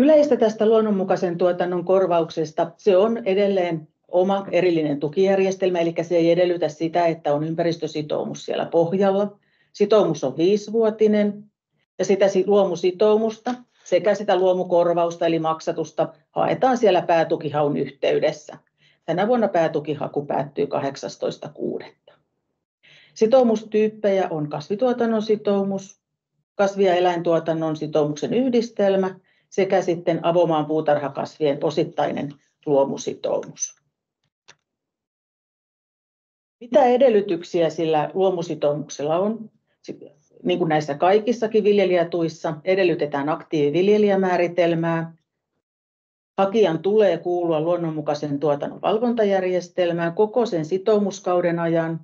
Yleistä tästä luonnonmukaisen tuotannon korvauksesta, se on edelleen oma erillinen tukijärjestelmä, eli se ei edellytä sitä, että on ympäristösitoumus siellä pohjalla. Sitoumus on viisivuotinen ja sitä luomusitoumusta sekä sitä luomukorvausta eli maksatusta haetaan siellä päätukihaun yhteydessä. Tänä vuonna päätukihaku päättyy 18.6. Sitoumustyyppejä on kasvituotannon sitoumus, kasvi- ja eläintuotannon sitoumuksen yhdistelmä sekä sitten avomaan puutarhakasvien osittainen luomusitoumus. Mitä edellytyksiä sillä luomusitoumuksella on? Niin kuin näissä kaikissakin viljelijätuissa edellytetään aktiiviviljelijämääritelmää. Hakijan tulee kuulua luonnonmukaisen tuotannon valvontajärjestelmään koko sen sitoumuskauden ajan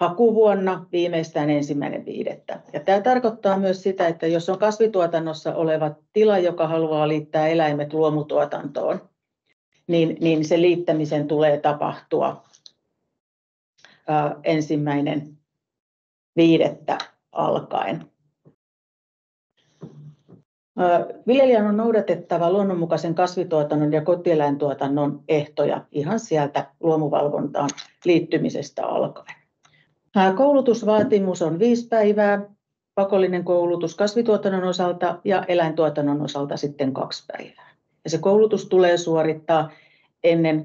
hakuvuonna viimeistään 1.5. Tämä tarkoittaa myös sitä, että jos on kasvituotannossa oleva tila, joka haluaa liittää eläimet luomutuotantoon, niin sen liittämisen tulee tapahtua 1.5. alkaen. Viljelijän on noudatettava luonnonmukaisen kasvituotannon ja kotieläintuotannon ehtoja ihan sieltä luomuvalvontaan liittymisestä alkaen. Koulutusvaatimus on 5 päivää, pakollinen koulutus kasvituotannon osalta ja eläintuotannon osalta sitten 2 päivää. Se koulutus tulee suorittaa ennen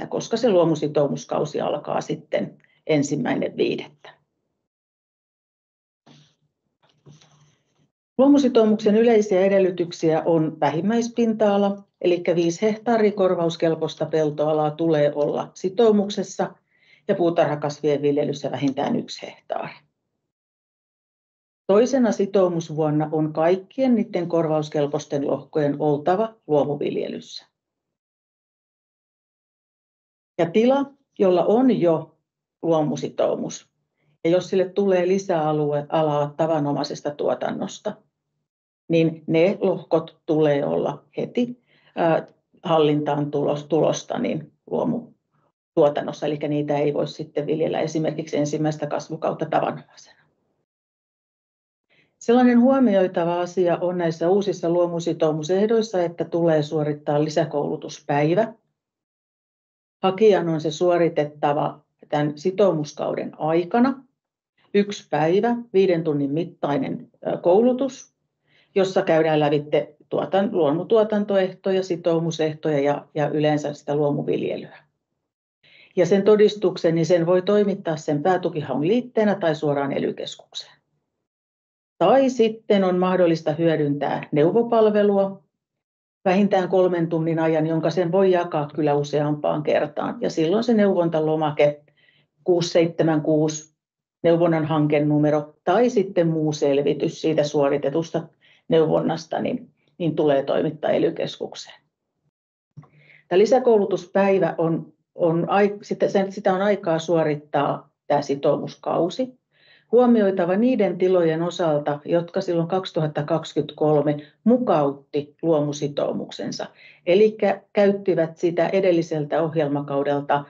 30.4., koska se luomusitoumuskausi alkaa sitten 1.5. Luomusitoumuksen yleisiä edellytyksiä on vähimmäispinta-ala, eli 5 hehtaaria korvauskelpoista peltoalaa tulee olla sitoumuksessa ja puutarhakasvien viljelyssä vähintään 1 hehtaari. Toisena sitoumusvuonna on kaikkien niiden korvauskelpoisten lohkojen oltava luomuviljelyssä. Tila, jolla on jo luomusitoumus ja jos sille tulee lisäalaa tavanomaisesta tuotannosta, niin ne lohkot tulee olla heti hallintaan tulosta luomutuotannossa. Eli niitä ei voi sitten viljellä esimerkiksi ensimmäistä kasvukautta tavanomaisena. Sellainen huomioitava asia on näissä uusissa luomusitoumusehdoissa, että tulee suorittaa lisäkoulutuspäivä. Hakijan on se suoritettava tän sitoumuskauden aikana 1 päivä, 5 tunnin mittainen koulutus, jossa käydään lävitse luomutuotantoehtoja, sitoumusehtoja ja yleensä sitä luomuviljelyä. Sen todistuksen voi toimittaa sen päätukihaun liitteenä tai suoraan ely-keskukseen. Tai sitten on mahdollista hyödyntää neuvopalvelua vähintään 3 tunnin ajan, jonka sen voi jakaa kyllä useampaan kertaan. Silloin se neuvontalomake 676 neuvonnan hankenumero tai sitten muu selvitys siitä suoritetusta neuvonnasta tulee toimittaa ely-keskukseen. Tää lisäkoulutuspäivä on aikaa suorittaa tää sitoumuskausi. Huomioitava niiden tilojen osalta, jotka silloin 2023 mukautti luomusitoumuksensa elikkä käyttivät sitä edelliseltä ohjelmakaudelta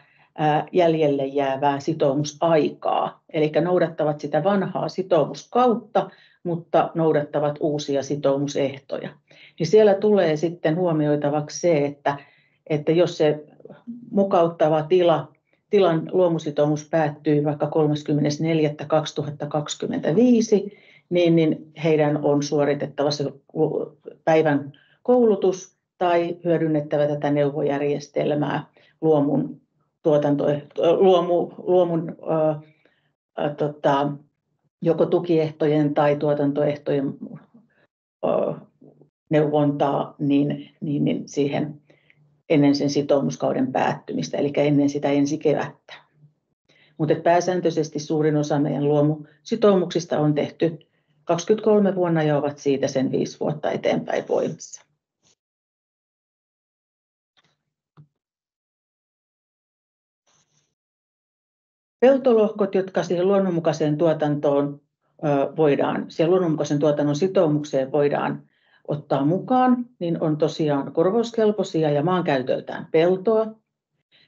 jäljelle jäävää sitoumusaikaa. Elikkä noudattavat sitä vanhaa sitoumuskautta, mutta noudattavat uusia sitoumusehtoja. Siellä tulee sitten huomioitavaksi se, että jos se mukauttava tilan luomusitoumus päättyy vaikka 30.4.2025, niin heidän on luomutettava se päivän koulutus tai hyödynnettävä tätä neuvojärjestelmää luomun joko tukiehtojen tai tuotantoehtojen neuvontaa siihen ennen sen sitoumuskauden päättymistä elikkä ennen sitä ensi kevättä. Pääsääntöisesti suurin osa meidän luomusitoumuksista on tehty 2023 vuonna ja ovat siitä sen 5 vuotta eteenpäin voimassa. Peltolohkot, jotka siihen luonnonmukaiseen tuotantoon voidaan siihen luonnonmukaisen tuotannon sitoumukseen voidaan ottaa mukaan, niin on tosiaan korvauskelpoisia ja maankäytöltään peltoa.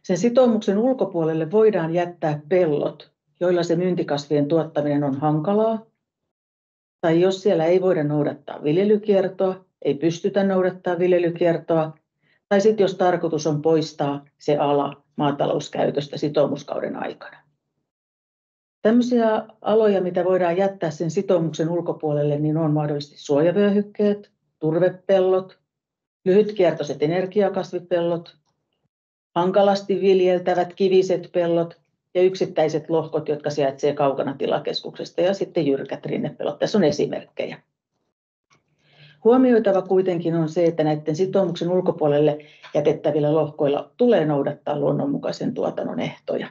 Sen sitoumuksen ulkopuolelle voidaan jättää pellot, joilla se myyntikasvien tuottaminen on hankalaa tai jos siellä ei voida noudattaa viljelykiertoa, ei pystytä noudattaa viljelykiertoa, tai sitten jos tarkoitus on poistaa se ala maatalouskäytöstä sitoumuskauden aikana. Tämmöisiä aloja, mitä voidaan jättää sen sitoumuksen ulkopuolelle, niin on mahdollisesti suojavyöhykkeet, turvepellot, lyhytkiertoiset energiakasvipellot, hankalasti viljeltävät kiviset pellot ja yksittäiset lohkot, jotka sijaitsee kaukana tilakeskuksesta ja sitten jyrkät rinnepellot. Tässä on esimerkkejä. Huomioitava kuitenkin on se, että näiden sitoumuksen ulkopuolelle jätettävillä lohkoilla tulee noudattaa luonnonmukaisen tuotannon ehtoja.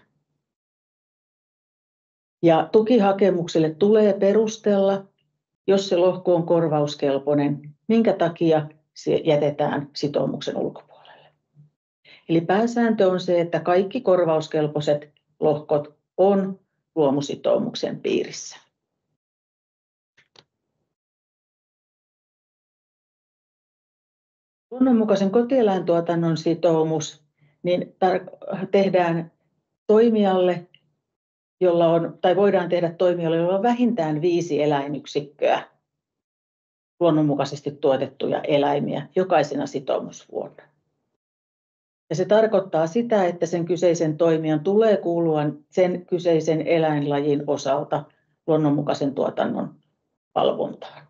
Ja tukihakemukselle tulee perustella, jos se lohko on korvauskelpoinen, minkä takia se jätetään sitoumuksen ulkopuolelle. Eli pääsääntö on se, että kaikki korvauskelpoiset lohkot on luomusitoumuksen piirissä. Luonnonmukaisen kotieläintuotannon sitoumus niin tehdään toimijalle, jolla on, tai voidaan tehdä toimijalle, jolla on vähintään viisi eläinyksikköä luonnonmukaisesti tuotettuja eläimiä jokaisena sitoumusvuonna. Ja se tarkoittaa sitä, että sen kyseisen toimijan tulee kuulua sen kyseisen eläinlajin osalta luonnonmukaisen tuotannon valvontaan.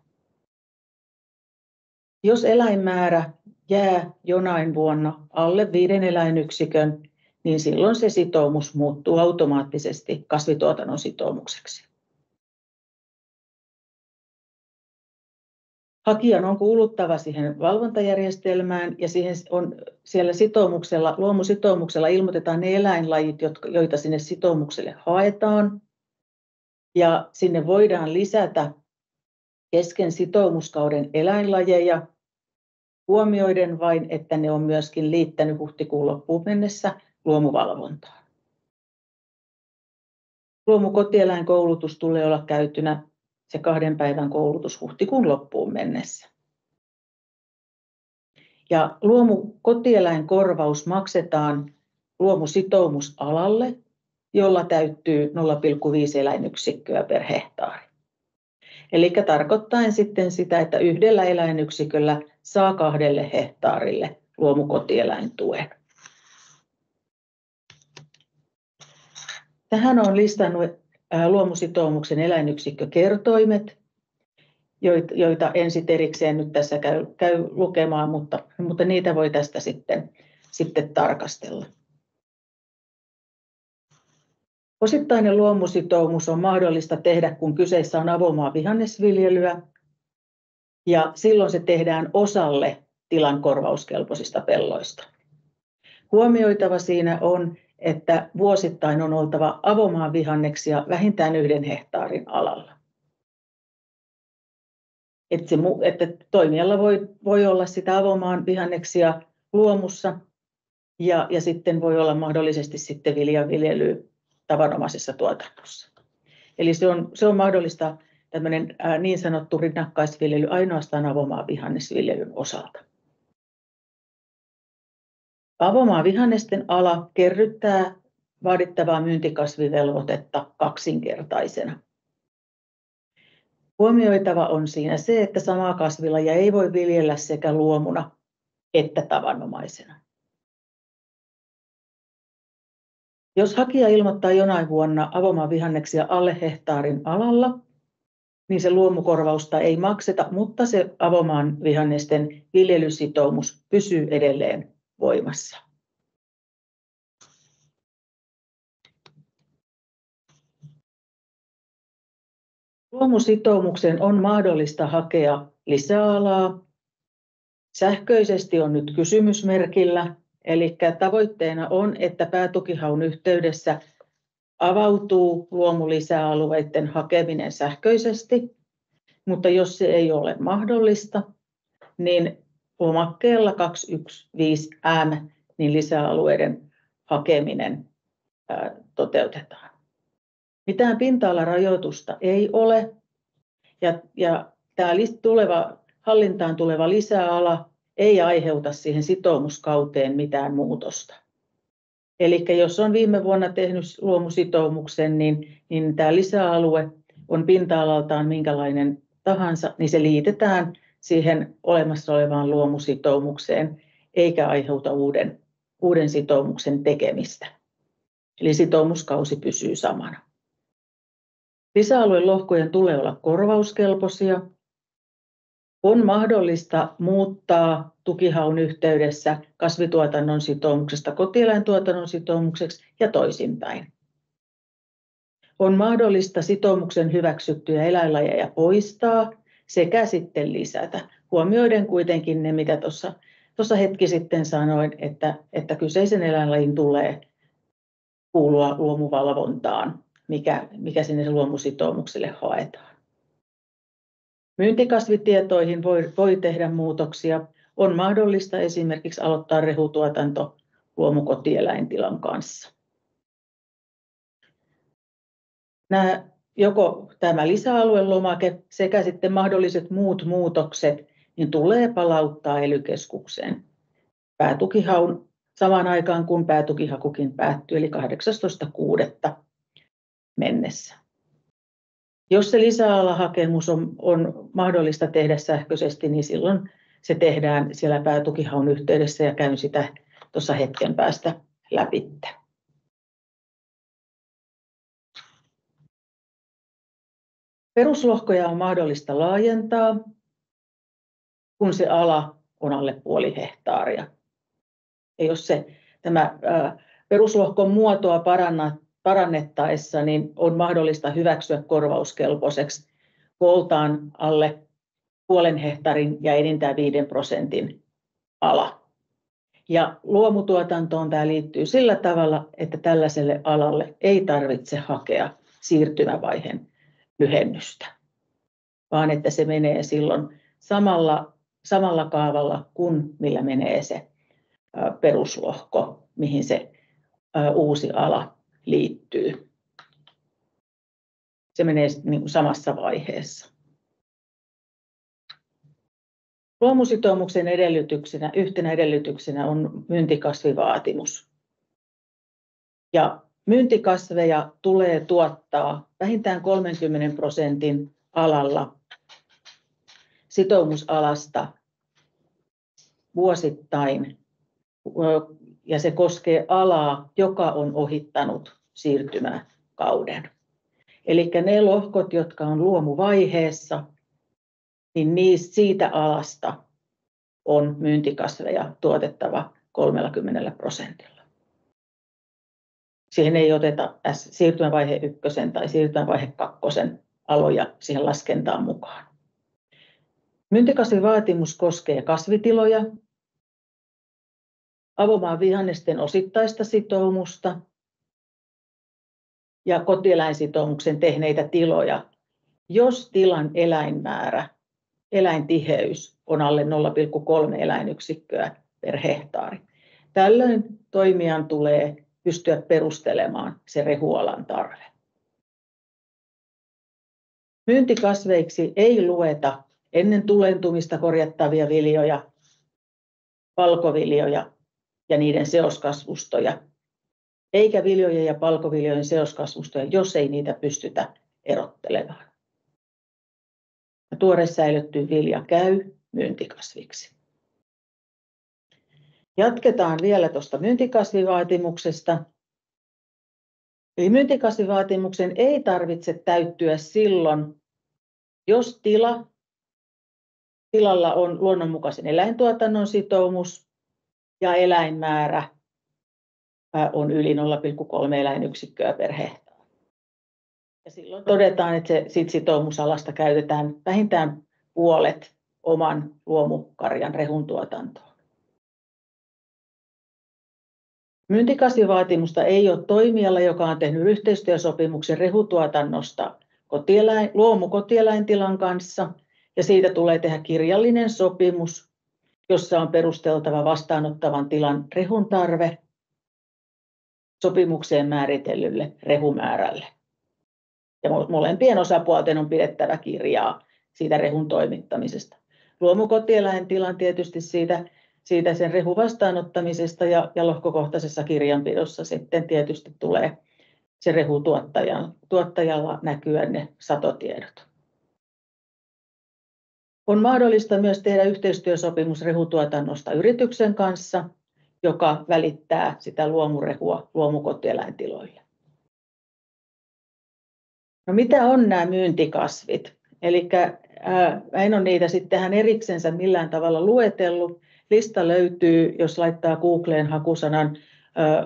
Jos eläinmäärä jää jonain vuonna alle viiden eläinyksikön, niin silloin se sitoumus muuttuu automaattisesti kasvituotannon sitoumukseksi. Hakijan on kuuluttava siihen valvontajärjestelmään ja siihen on siellä sitoumuksella, luomusitoumuksella ilmoitetaan ne eläinlajit, joita sinne sitoumukselle haetaan. Ja sinne voidaan lisätä kesken sitoumuskauden eläinlajeja, huomioiden vain, että ne on myöskin liittänyt huhtikuun loppuun mennessä luomuvalvontaan. Luomukotieläinkoulutus tulee olla käytynä se kahden päivän koulutus huhtikuun loppuun mennessä. Ja luomukotieläinkorvaus maksetaan luomusitoumusalalle, jolla täyttyy 0,5 eläinyksikköä per hehtaari. Eli tarkoittaen sitten sitä, että yhdellä eläinyksiköllä saa kahdelle hehtaarille luomukotieläintuen. Tähän on listannut luomusitoumuksen eläinyksikkökertoimet, joita en sit erikseen nyt tässä käy, käy lukemaan, mutta, mutta niitä voi tästä sitten, sitten tarkastella. Osittainen luomusitoumus on mahdollista tehdä, kun kyseessä on avomaa vihannesviljelyä, ja silloin se tehdään osalle tilan korvauskelpoisista pelloista. Huomioitava siinä on, että vuosittain on oltava avomaan vihanneksia vähintään yhden hehtaarin alalla. Että, se, että toimijalla voi, voi olla sitä avomaan vihanneksia luomussa ja, ja sitten voi olla mahdollisesti sitten viljanviljelyä tavanomaisessa tuotannossa. Eli se on, se on mahdollista tämmöinen niin sanottu rinnakkaisviljely ainoastaan avomaan vihannesviljelyn osalta. Avomaa vihannesten ala kerryttää vaadittavaa myyntikasvivelvoitetta kaksinkertaisena. Huomioitava on siinä se, että samaa kasvilajia ei voi viljellä sekä luomuna että tavanomaisena. Jos hakija ilmoittaa jonain vuonna avomaan vihanneksia alle hehtaarin alalla, niin se luomukorvausta ei makseta, mutta se avomaan vihannesten viljelysitoumus pysyy edelleen voimassa. Luomusitoumukseen on mahdollista hakea lisäalaa. Sähköisesti on nyt kysymysmerkillä, eli tavoitteena on, että päätukihaun yhteydessä avautuu luomulisäalueiden hakeminen sähköisesti, mutta jos se ei ole mahdollista, niin lomakkeella 215M niin lisäalueiden hakeminen toteutetaan. Mitään pinta-alarajoitusta ei ole ja, ja tämä tuleva, hallintaan tuleva lisäala ei aiheuta siihen sitoumuskauteen mitään muutosta. Eli jos on viime vuonna tehnyt luomusitoumuksen, niin, niin tämä lisäalue on pinta-alaltaan minkälainen tahansa, niin se liitetään siihen olemassa olevaan luomusitoumukseen, eikä aiheuta uuden, uuden sitoumuksen tekemistä. Eli sitoumuskausi pysyy samana. Lisäalueen lohkojen tulee olla korvauskelpoisia. On mahdollista muuttaa tukihaun yhteydessä kasvituotannon sitoumuksesta kotieläintuotannon sitoumukseksi ja toisinpäin. On mahdollista sitoumuksen hyväksyttyjä eläinlajeja poistaa sekä sitten lisätä, huomioiden kuitenkin ne, mitä tuossa, tuossa hetki sitten sanoin, että, että kyseisen eläinlajin tulee kuulua luomuvalvontaan, mikä, mikä sinne luomusitoumukselle haetaan. Myyntikasvitietoihin voi, voi tehdä muutoksia. On mahdollista esimerkiksi aloittaa rehutuotanto luomukotieläintilan kanssa. Nämä, joko tämä lisäaluelomake sekä sitten mahdolliset muut muutokset niin tulee palauttaa ely-keskukseen päätukihaun samaan aikaan, kun päätukihakukin päättyy, eli 18.6. mennessä. Jos se lisäalahakemus on, on mahdollista tehdä sähköisesti, niin silloin se tehdään siellä päätukihaun yhteydessä ja käyn sitä tuossa hetken päästä läpi. Peruslohkoja on mahdollista laajentaa, kun se ala on alle puoli hehtaaria. Ja jos se, tämä peruslohkon muotoa parannettaessa niin on mahdollista hyväksyä korvauskelpoiseksi kooltaan alle puolen hehtaarin ja enintään 5 prosentin ala. Ja luomutuotantoon tämä liittyy sillä tavalla, että tällaiselle alalle ei tarvitse hakea siirtymävaiheen lyhennystä, vaan että se menee silloin samalla, samalla kaavalla kuin millä menee se peruslohko, mihin se uusi ala liittyy. Se menee niin kuin samassa vaiheessa. Luomusitoumuksen edellytyksenä, yhtenä edellytyksenä on myyntikasvivaatimus. Ja myyntikasveja tulee tuottaa vähintään 30 prosentin alalla sitoumusalasta vuosittain ja se koskee alaa, joka on ohittanut siirtymäkauden. Eli ne lohkot, jotka on luomuvaiheessa, niin niistä siitä alasta on myyntikasveja tuotettava 30 prosentilla. Siihen ei oteta siirtymävaihe ykkösen tai siirtymävaihe kakkosen aloja siihen laskentaan mukaan. Myyntikasvivaatimus koskee kasvitiloja, avomaan vihannesten osittaista sitoumusta ja kotieläinsitoumuksen tehneitä tiloja, jos tilan eläinmäärä, eläintiheys on alle 0,3 eläinyksikköä per hehtaari. Tällöin toimijan tulee pystyä perustelemaan se rehualan tarve. Myyntikasveiksi ei lueta ennen tulentumista korjattavia viljoja, palkoviljoja ja niiden seoskasvustoja, eikä viljojen ja palkoviljojen seoskasvustoja, jos ei niitä pystytä erottelemaan. Tuore säilytty vilja käy myyntikasviksi. Jatketaan vielä tuosta myyntikasvivaatimuksesta. Eli myyntikasvivaatimuksen ei tarvitse täyttyä silloin, jos tila, tilalla on luonnonmukaisen eläintuotannon sitoumus ja eläinmäärä on yli 0,3 eläinyksikköä per hehtaari. Ja silloin todetaan, että se sit sitoumusalasta käytetään vähintään puolet oman luomukarjan rehun Myyntikasvivaatimusta ei ole toimijalla, joka on tehnyt yhteistyösopimuksen rehutuotannosta kotieläin, luomukotieläintilan kanssa ja siitä tulee tehdä kirjallinen sopimus, jossa on perusteltava vastaanottavan tilan rehun tarve sopimukseen määritellylle rehumäärälle. Ja molempien osapuolten on pidettävä kirjaa siitä rehun toimittamisesta. Luomukotieläintilan tietysti siitä siitä sen rehun vastaanottamisesta ja, ja lohkokohtaisessa kirjanpidossa sitten tietysti tulee se rehu tuottajalla näkyä ne satotiedot. On mahdollista myös tehdä yhteistyösopimus rehutuotannosta yrityksen kanssa, joka välittää sitä luomurehua luomukotieläintiloille. No mitä on nämä myyntikasvit? Eli en ole niitä sitten tähän eriksensä millään tavalla luetellut. Lista löytyy, jos laittaa Googleen hakusanan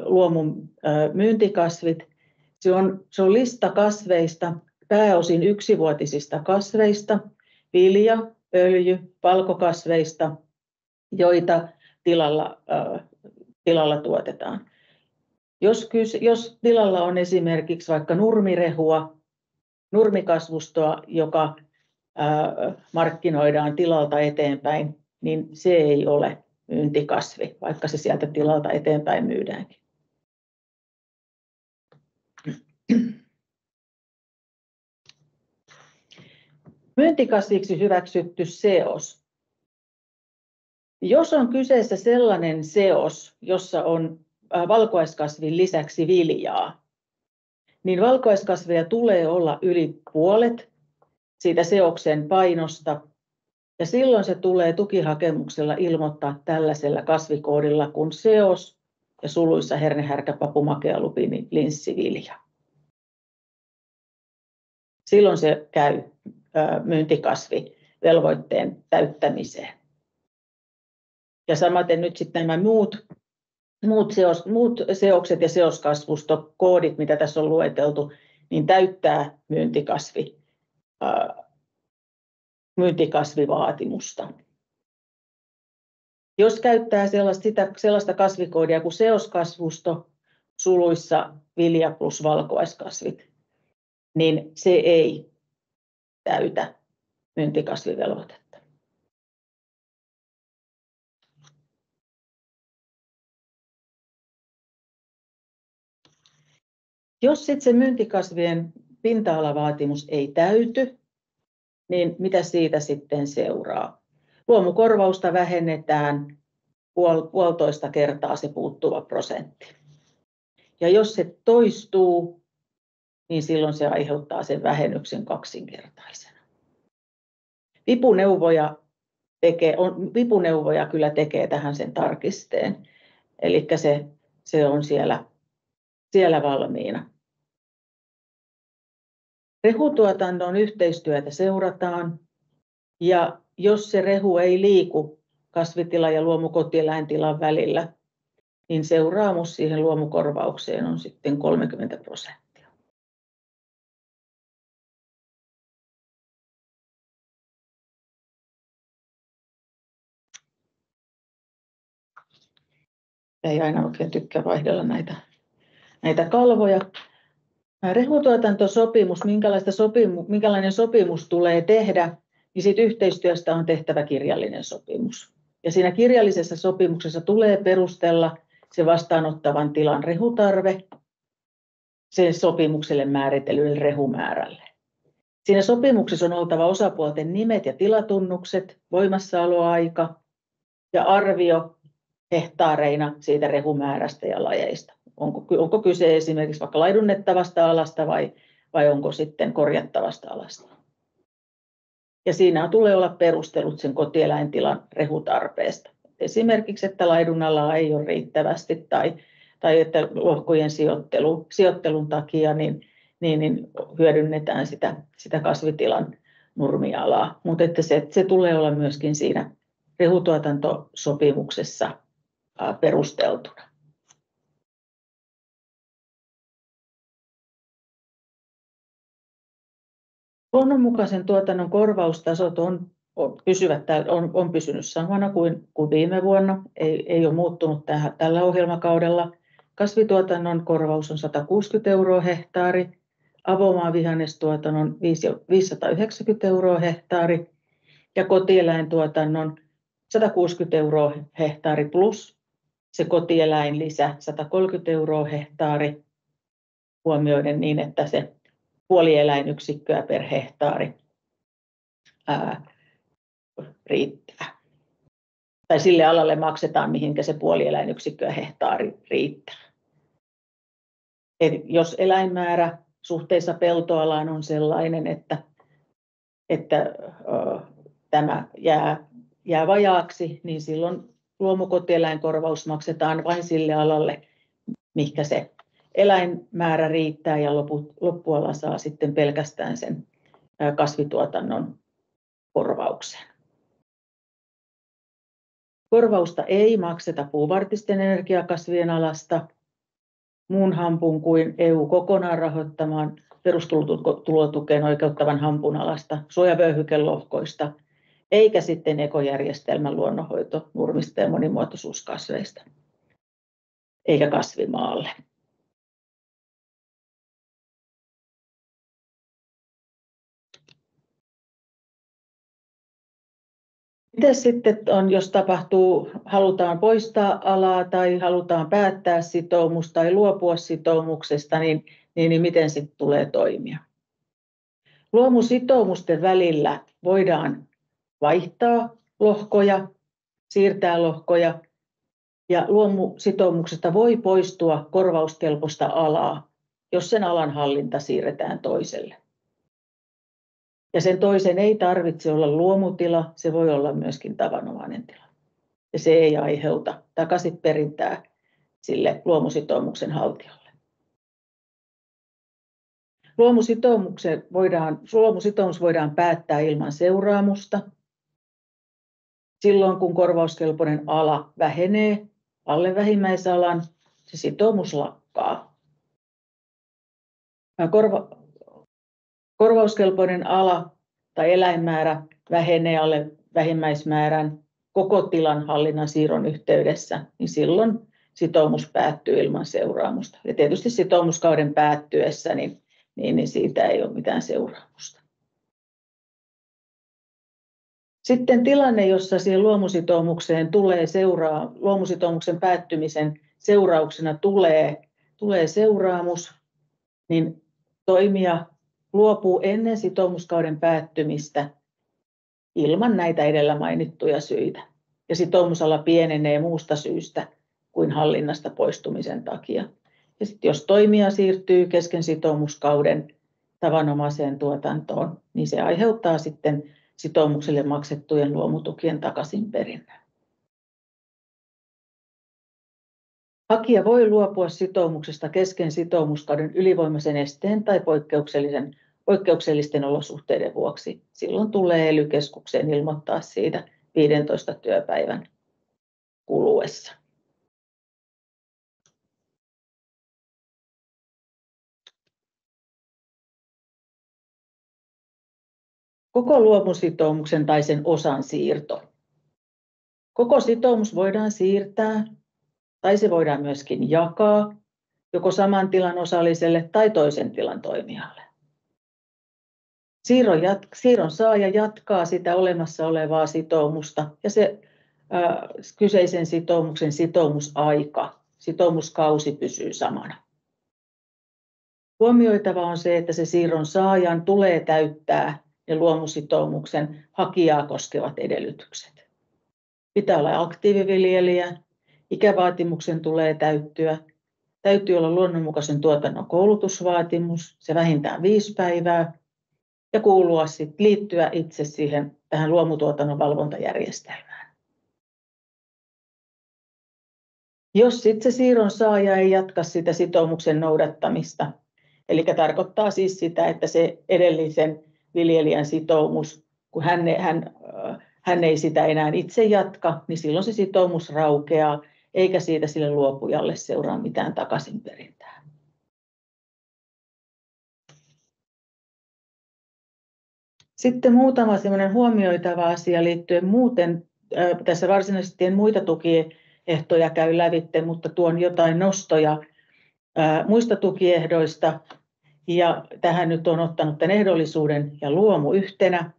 luomun myyntikasvit. Se on, se on lista kasveista, pääosin yksivuotisista kasveista, vilja, öljy, valkokasveista, joita tilalla, tilalla tuotetaan. Jos, jos tilalla on esimerkiksi vaikka nurmirehua, nurmikasvustoa, joka markkinoidaan tilalta eteenpäin, niin se ei ole myyntikasvi, vaikka se sieltä tilalta eteenpäin myydäänkin. Myyntikasviksi hyväksytty seos. Jos on kyseessä sellainen seos, jossa on valkuaiskasvin lisäksi viljaa, niin valkuaiskasveja tulee olla yli puolet siitä seoksen painosta ja silloin se tulee tukihakemuksella ilmoittaa tällaisella kasvikoodilla kuin seos ja suluissa hernehärkä, papu, makea, lupini, linssivilja. Silloin se käy myyntikasvivelvoitteen täyttämiseen. Ja samaten nyt sitten nämä muut, muut, seos, muut seokset ja seoskasvustokoodit, mitä tässä on lueteltu, niin täyttää myyntikasvi, myyntikasvivaatimusta. Jos käyttää sellaista, sitä, sellaista kasvikoodia kuin seoskasvusto suluissa vilja plus valkoaiskasvit, niin se ei täytä myyntikasvivelvoitetta. Jos sitten se myyntikasvien pinta-alavaatimus ei täyty, niin mitä siitä sitten seuraa? Luomukorvausta vähennetään puol, puolitoista kertaa se puuttuva prosentti. Ja jos se toistuu, niin silloin se aiheuttaa sen vähennyksen kaksinkertaisena. Vipuneuvoja, tekee, on, vipuneuvoja kyllä tekee tähän sen tarkisteen, eli se, se on siellä, siellä valmiina. Rehutuotannon yhteistyötä seurataan ja jos se rehu ei liiku kasvitilan ja luomukotieläintilan välillä, niin seuraamus siihen luomukorvaukseen on sitten 30 prosenttia. Ei aina oikein tykkää vaihdella näitä, näitä kalvoja. Rehutuotantosopimus, minkälaista sopimu, minkälainen sopimus tulee tehdä, niin siitä yhteistyöstä on tehtävä kirjallinen sopimus. Ja siinä kirjallisessa sopimuksessa tulee perustella se vastaanottavan tilan rehutarve sen sopimukselle määritellylle rehumäärälle. Siinä sopimuksessa on oltava osapuolten nimet ja tilatunnukset, voimassaoloaika ja arvio hehtaareina siitä rehumäärästä ja lajeista onko, onko kyse esimerkiksi vaikka laidunnettavasta alasta vai, vai onko sitten korjattavasta alasta. Ja siinä tulee olla perustelut sen kotieläintilan rehutarpeesta. Esimerkiksi, että laidunnalla ei ole riittävästi tai, tai että lohkojen sijoittelu, sijoittelun takia niin, niin, niin hyödynnetään sitä, sitä kasvitilan nurmialaa. Mutta että se, se tulee olla myöskin siinä rehutuotantosopimuksessa perusteltuna. Luonnonmukaisen tuotannon korvaustasot on, on, pysyvät, on, on pysynyt samana kuin, kuin viime vuonna, ei, ei ole muuttunut tähän, tällä ohjelmakaudella. Kasvituotannon korvaus on 160 euroa hehtaari, avomaan vihannestuotannon 590 euroa hehtaari. Ja kotieläintuotannon 160 euroa hehtaari plus. Se kotieläinlisä 130 euroa hehtaari. Huomioiden niin, että se puolieläinyksikköä per hehtaari ää, riittää. Tai sille alalle maksetaan, mihinkä se puolieläinyksikköä hehtaari riittää. Eli jos eläinmäärä suhteessa peltoalaan on sellainen, että, että tämä jää, jää vajaaksi, niin silloin luomukotieläinkorvaus maksetaan vain sille alalle, mihinkä se eläinmäärä riittää ja lopu, loppuala saa sitten pelkästään sen kasvituotannon korvauksen. Korvausta ei makseta puuvartisten energiakasvien alasta muun hampun kuin EU kokonaan rahoittamaan perustulotukeen oikeuttavan hampun alasta, suojavöyhykelohkoista, eikä sitten ekojärjestelmän luonnonhoito nurmista ja monimuotoisuuskasveista, eikä kasvimaalle. Miten sitten on, jos tapahtuu, halutaan poistaa alaa tai halutaan päättää sitoumus tai luopua sitoumuksesta, niin, niin, niin miten sitten tulee toimia? Luomusitoumusten välillä voidaan vaihtaa lohkoja, siirtää lohkoja ja luomusitoumuksesta voi poistua korvauskelpoista alaa, jos sen alan hallinta siirretään toiselle. Ja sen toisen ei tarvitse olla luomutila, se voi olla myöskin tavanomainen tila. Ja se ei aiheuta takaisin perintää sille luomusitoumuksen haltijalle. voidaan, luomusitoumus voidaan päättää ilman seuraamusta. Silloin kun korvauskelpoinen ala vähenee alle vähimmäisalan, se sitoumus lakkaa. Korvauskelpoinen ala tai eläinmäärä vähenee alle vähimmäismäärän koko tilan hallinnan siirron yhteydessä, niin silloin sitoumus päättyy ilman seuraamusta. Ja tietysti sitoumuskauden päättyessä, niin, niin, niin siitä ei ole mitään seuraamusta. Sitten tilanne, jossa siihen luomusitoumukseen tulee seuraa, luomusitoumuksen päättymisen seurauksena tulee, tulee seuraamus, niin toimija luopuu ennen sitoumuskauden päättymistä ilman näitä edellä mainittuja syitä. Ja sitoumusala pienenee muusta syystä kuin hallinnasta poistumisen takia. Ja sitten jos toimija siirtyy kesken sitoumuskauden tavanomaiseen tuotantoon, niin se aiheuttaa sitten sitoumukselle maksettujen luomutukien takaisinperinnän. Hakija voi luopua sitoumuksesta kesken sitoumuskauden ylivoimaisen esteen tai poikkeuksellisen, poikkeuksellisten olosuhteiden vuoksi. Silloin tulee ely ilmoittaa siitä 15 työpäivän kuluessa. Koko luomusitoumuksen tai sen osan siirto. Koko sitoumus voidaan siirtää tai se voidaan myöskin jakaa joko saman tilan osalliselle tai toisen tilan toimijalle. Siirron, jat, siirron saaja jatkaa sitä olemassa olevaa sitoumusta ja se ää, kyseisen sitoumuksen sitoumusaika, sitoumuskausi pysyy samana. Huomioitava on se, että se siirron saajan tulee täyttää ne luomusitoumuksen hakijaa koskevat edellytykset. Pitää olla aktiiviviljelijä, Ikävaatimuksen tulee täyttyä. Täytyy olla luonnonmukaisen tuotannon koulutusvaatimus, se vähintään viisi päivää, ja kuulua sit, liittyä itse siihen tähän luomutuotannon valvontajärjestelmään. Jos sitten se siirron saaja ei jatka sitä sitoumuksen noudattamista, eli tarkoittaa siis sitä, että se edellisen viljelijän sitoumus, kun hän, hän, hän ei sitä enää itse jatka, niin silloin se sitoumus raukeaa eikä siitä sille luopujalle seuraa mitään takaisinperintää. Sitten muutama huomioitava asia liittyen muuten, tässä varsinaisesti en muita tukiehtoja käy lävitte, mutta tuon jotain nostoja muista tukiehdoista. Ja tähän nyt on ottanut tämän ehdollisuuden ja luomu yhtenä.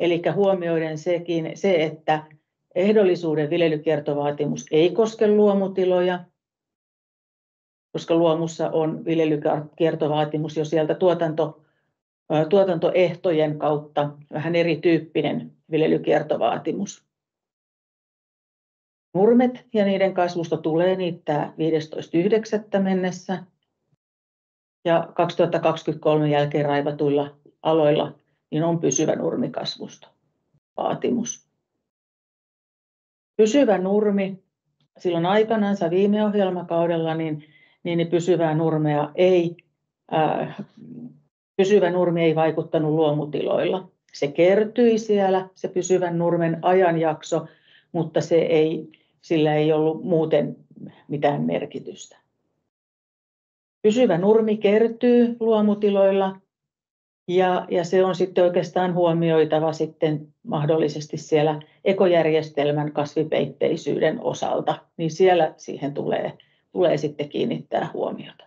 Eli huomioiden sekin, se, että Ehdollisuuden viljelykiertovaatimus ei koske luomutiloja, koska luomussa on viljelykiertovaatimus jo sieltä tuotanto, tuotantoehtojen kautta vähän erityyppinen viljelykiertovaatimus. Nurmet ja niiden kasvusto tulee niittää 15.9. mennessä ja 2023 jälkeen raivatuilla aloilla niin on pysyvä nurmikasvusto. vaatimus. Pysyvä nurmi, silloin aikanaan viime ohjelmakaudella, niin, niin pysyvää nurmea ei, ää, pysyvä nurmi ei vaikuttanut luomutiloilla. Se kertyi siellä, se pysyvän nurmen ajanjakso, mutta se ei, sillä ei ollut muuten mitään merkitystä. Pysyvä nurmi kertyy luomutiloilla ja, ja se on sitten oikeastaan huomioitava sitten mahdollisesti siellä ekojärjestelmän kasvipeitteisyyden osalta, niin siellä siihen tulee, tulee sitten kiinnittää huomiota.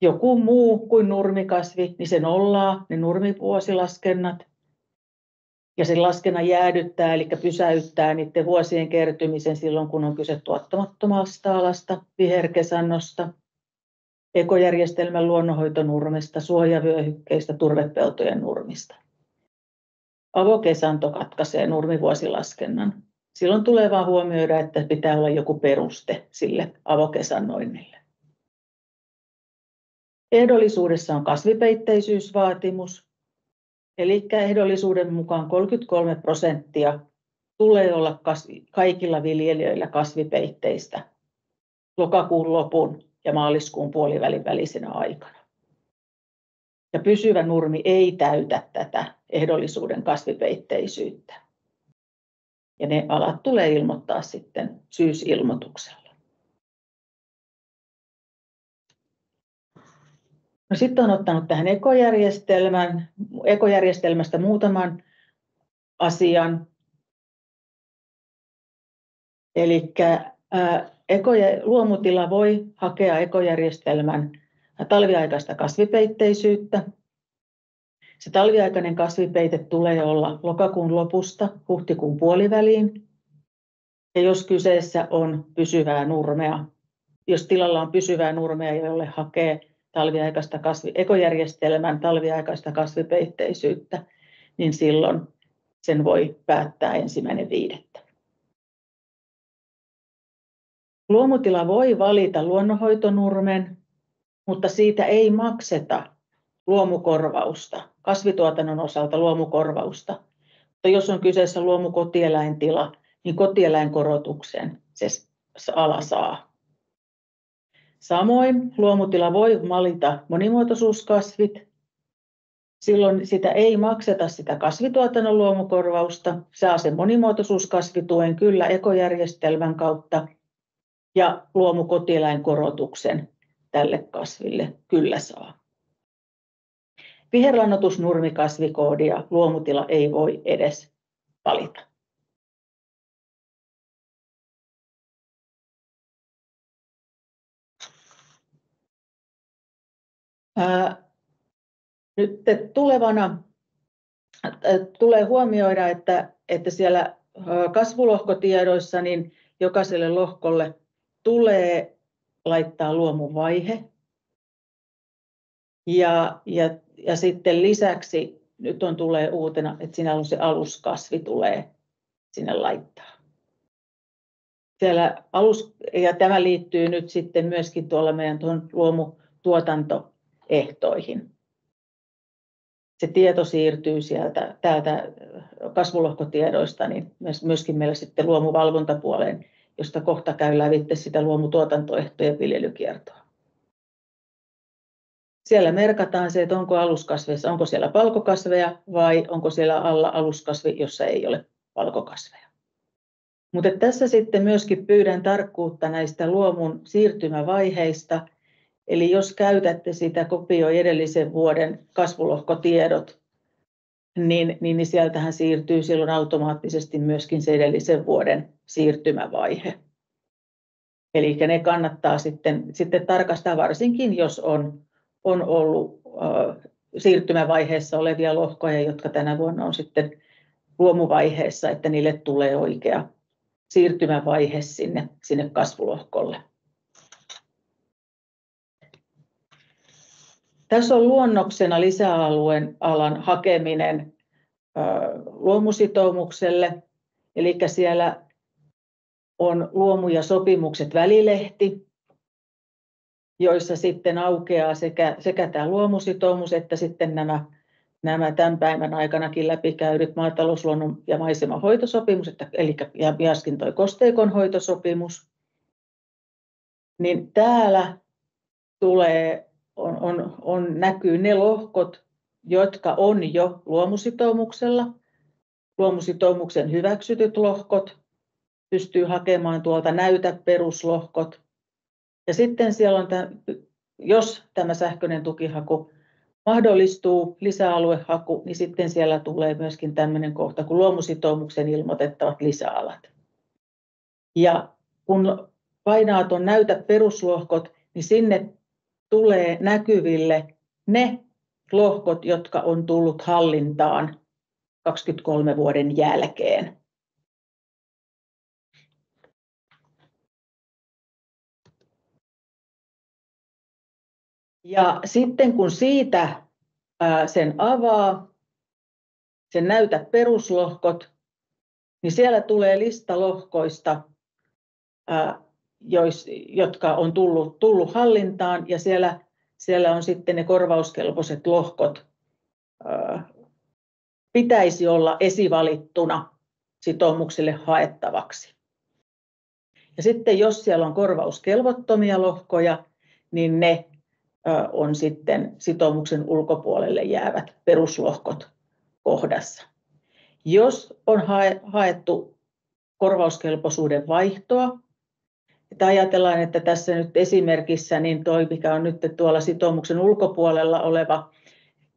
Joku muu kuin nurmikasvi, niin se nollaa ne nurmivuosilaskennat ja sen laskennan jäädyttää, eli pysäyttää niiden vuosien kertymisen silloin, kun on kyse tuottamattomasta alasta, viherkesannosta, ekojärjestelmän luonnonhoitonurmesta, suojavyöhykkeistä, turvepeltojen nurmista. Avokesanto katkaisee nurmivuosilaskennan. Silloin tulee vain huomioida, että pitää olla joku peruste sille avokesannoinnille. Ehdollisuudessa on kasvipeitteisyysvaatimus, eli ehdollisuuden mukaan 33 prosenttia tulee olla kaikilla viljelijöillä kasvipeitteistä lokakuun lopun ja maaliskuun puolivälin välisenä aikana. Ja pysyvä nurmi ei täytä tätä ehdollisuuden kasvipeitteisyyttä. Ja ne alat tulee ilmoittaa sitten syysilmoituksella. No sitten on ottanut tähän ekojärjestelmän, ekojärjestelmästä muutaman asian. Eli eko- luomutila voi hakea ekojärjestelmän talviaikaista kasvipeitteisyyttä. Se talviaikainen kasvipeite tulee olla lokakuun lopusta huhtikuun puoliväliin. Ja jos kyseessä on pysyvää nurmea, jos tilalla on pysyvää nurmea, jolle hakee talviaikaista kasvi, ekojärjestelmän talviaikaista kasvipeitteisyyttä, niin silloin sen voi päättää ensimmäinen viidettä. Luomutila voi valita luonnonhoitonurmen, mutta siitä ei makseta luomukorvausta, kasvituotannon osalta luomukorvausta. Mutta jos on kyseessä luomukotieläintila, niin kotieläinkorotuksen se ala saa. Samoin luomutila voi valita monimuotoisuuskasvit. Silloin sitä ei makseta sitä kasvituotannon luomukorvausta. Saa sen monimuotoisuuskasvituen kyllä ekojärjestelmän kautta ja luomukotieläinkorotuksen tälle kasville kyllä saa. Viherlannoitusnurmikasvikoodia luomutila ei voi edes valita. Nyt tulevana tulee huomioida, että, että siellä kasvulohkotiedoissa niin jokaiselle lohkolle tulee laittaa luomuvaihe. Ja, ja, ja sitten lisäksi nyt on tulee uutena, että siinä on se aluskasvi tulee sinne laittaa. Siellä alus, ja tämä liittyy nyt sitten myöskin tuolla meidän tuon luomutuotantoehtoihin. Se tieto siirtyy sieltä täältä kasvulohkotiedoista niin myöskin meillä sitten luomuvalvontapuoleen josta kohta käy lävitse sitä luomutuotantoehtojen viljelykiertoa. Siellä merkataan se, että onko aluskasveissa, onko siellä palkokasveja vai onko siellä alla aluskasvi, jossa ei ole palkokasveja. Mutta tässä sitten myöskin pyydän tarkkuutta näistä luomun siirtymävaiheista. Eli jos käytätte sitä kopioi edellisen vuoden kasvulohkotiedot, niin, niin, niin sieltähän siirtyy silloin automaattisesti myöskin se edellisen vuoden siirtymävaihe. Eli ne kannattaa sitten, sitten tarkastaa varsinkin, jos on, on ollut äh, siirtymävaiheessa olevia lohkoja, jotka tänä vuonna on sitten luomuvaiheessa, että niille tulee oikea siirtymävaihe sinne, sinne kasvulohkolle. Tässä on luonnoksena lisäalueen alan hakeminen luomusitoumukselle, eli siellä on luomu- ja sopimukset välilehti, joissa sitten aukeaa sekä, sekä tämä luomusitoumus että sitten nämä, nämä tämän päivän aikanakin läpikäydyt maatalousluonnon ja maisemahoitosopimus, että, eli Jaskin toi kosteikon hoitosopimus, niin täällä tulee, on, on, on, näkyy ne lohkot, jotka on jo luomusitoumuksella. Luomusitoumuksen hyväksytyt lohkot pystyy hakemaan tuolta näytä peruslohkot. Ja sitten siellä on, tämä, jos tämä sähköinen tukihaku mahdollistuu lisäaluehaku, niin sitten siellä tulee myöskin tämmöinen kohta kuin luomusitoumuksen ilmoitettavat lisäalat. Ja kun painaa tuon näytä peruslohkot, niin sinne tulee näkyville ne lohkot, jotka on tullut hallintaan 23 vuoden jälkeen. Ja sitten kun siitä sen avaa, sen näytä peruslohkot, niin siellä tulee lista lohkoista, jotka on tullut, tullut hallintaan ja siellä, siellä on sitten ne korvauskelpoiset lohkot. Pitäisi olla esivalittuna sitoumuksille haettavaksi. Ja sitten jos siellä on korvauskelvottomia lohkoja, niin ne on sitten sitoumuksen ulkopuolelle jäävät peruslohkot kohdassa. Jos on haettu korvauskelpoisuuden vaihtoa, että ajatellaan, että tässä nyt esimerkissä niin toi, mikä on nyt tuolla sitoumuksen ulkopuolella oleva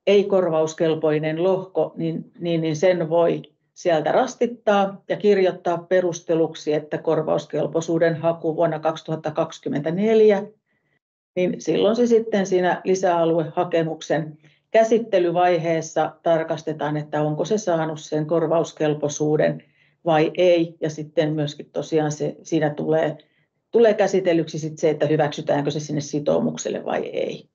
ei-korvauskelpoinen lohko, niin, niin, niin sen voi sieltä rastittaa ja kirjoittaa perusteluksi, että korvauskelpoisuuden haku vuonna 2024 niin silloin se sitten siinä lisäaluehakemuksen käsittelyvaiheessa tarkastetaan, että onko se saanut sen korvauskelpoisuuden vai ei. Ja sitten myöskin tosiaan se, siinä tulee, tulee käsitellyksi sit se, että hyväksytäänkö se sinne sitoumukselle vai ei.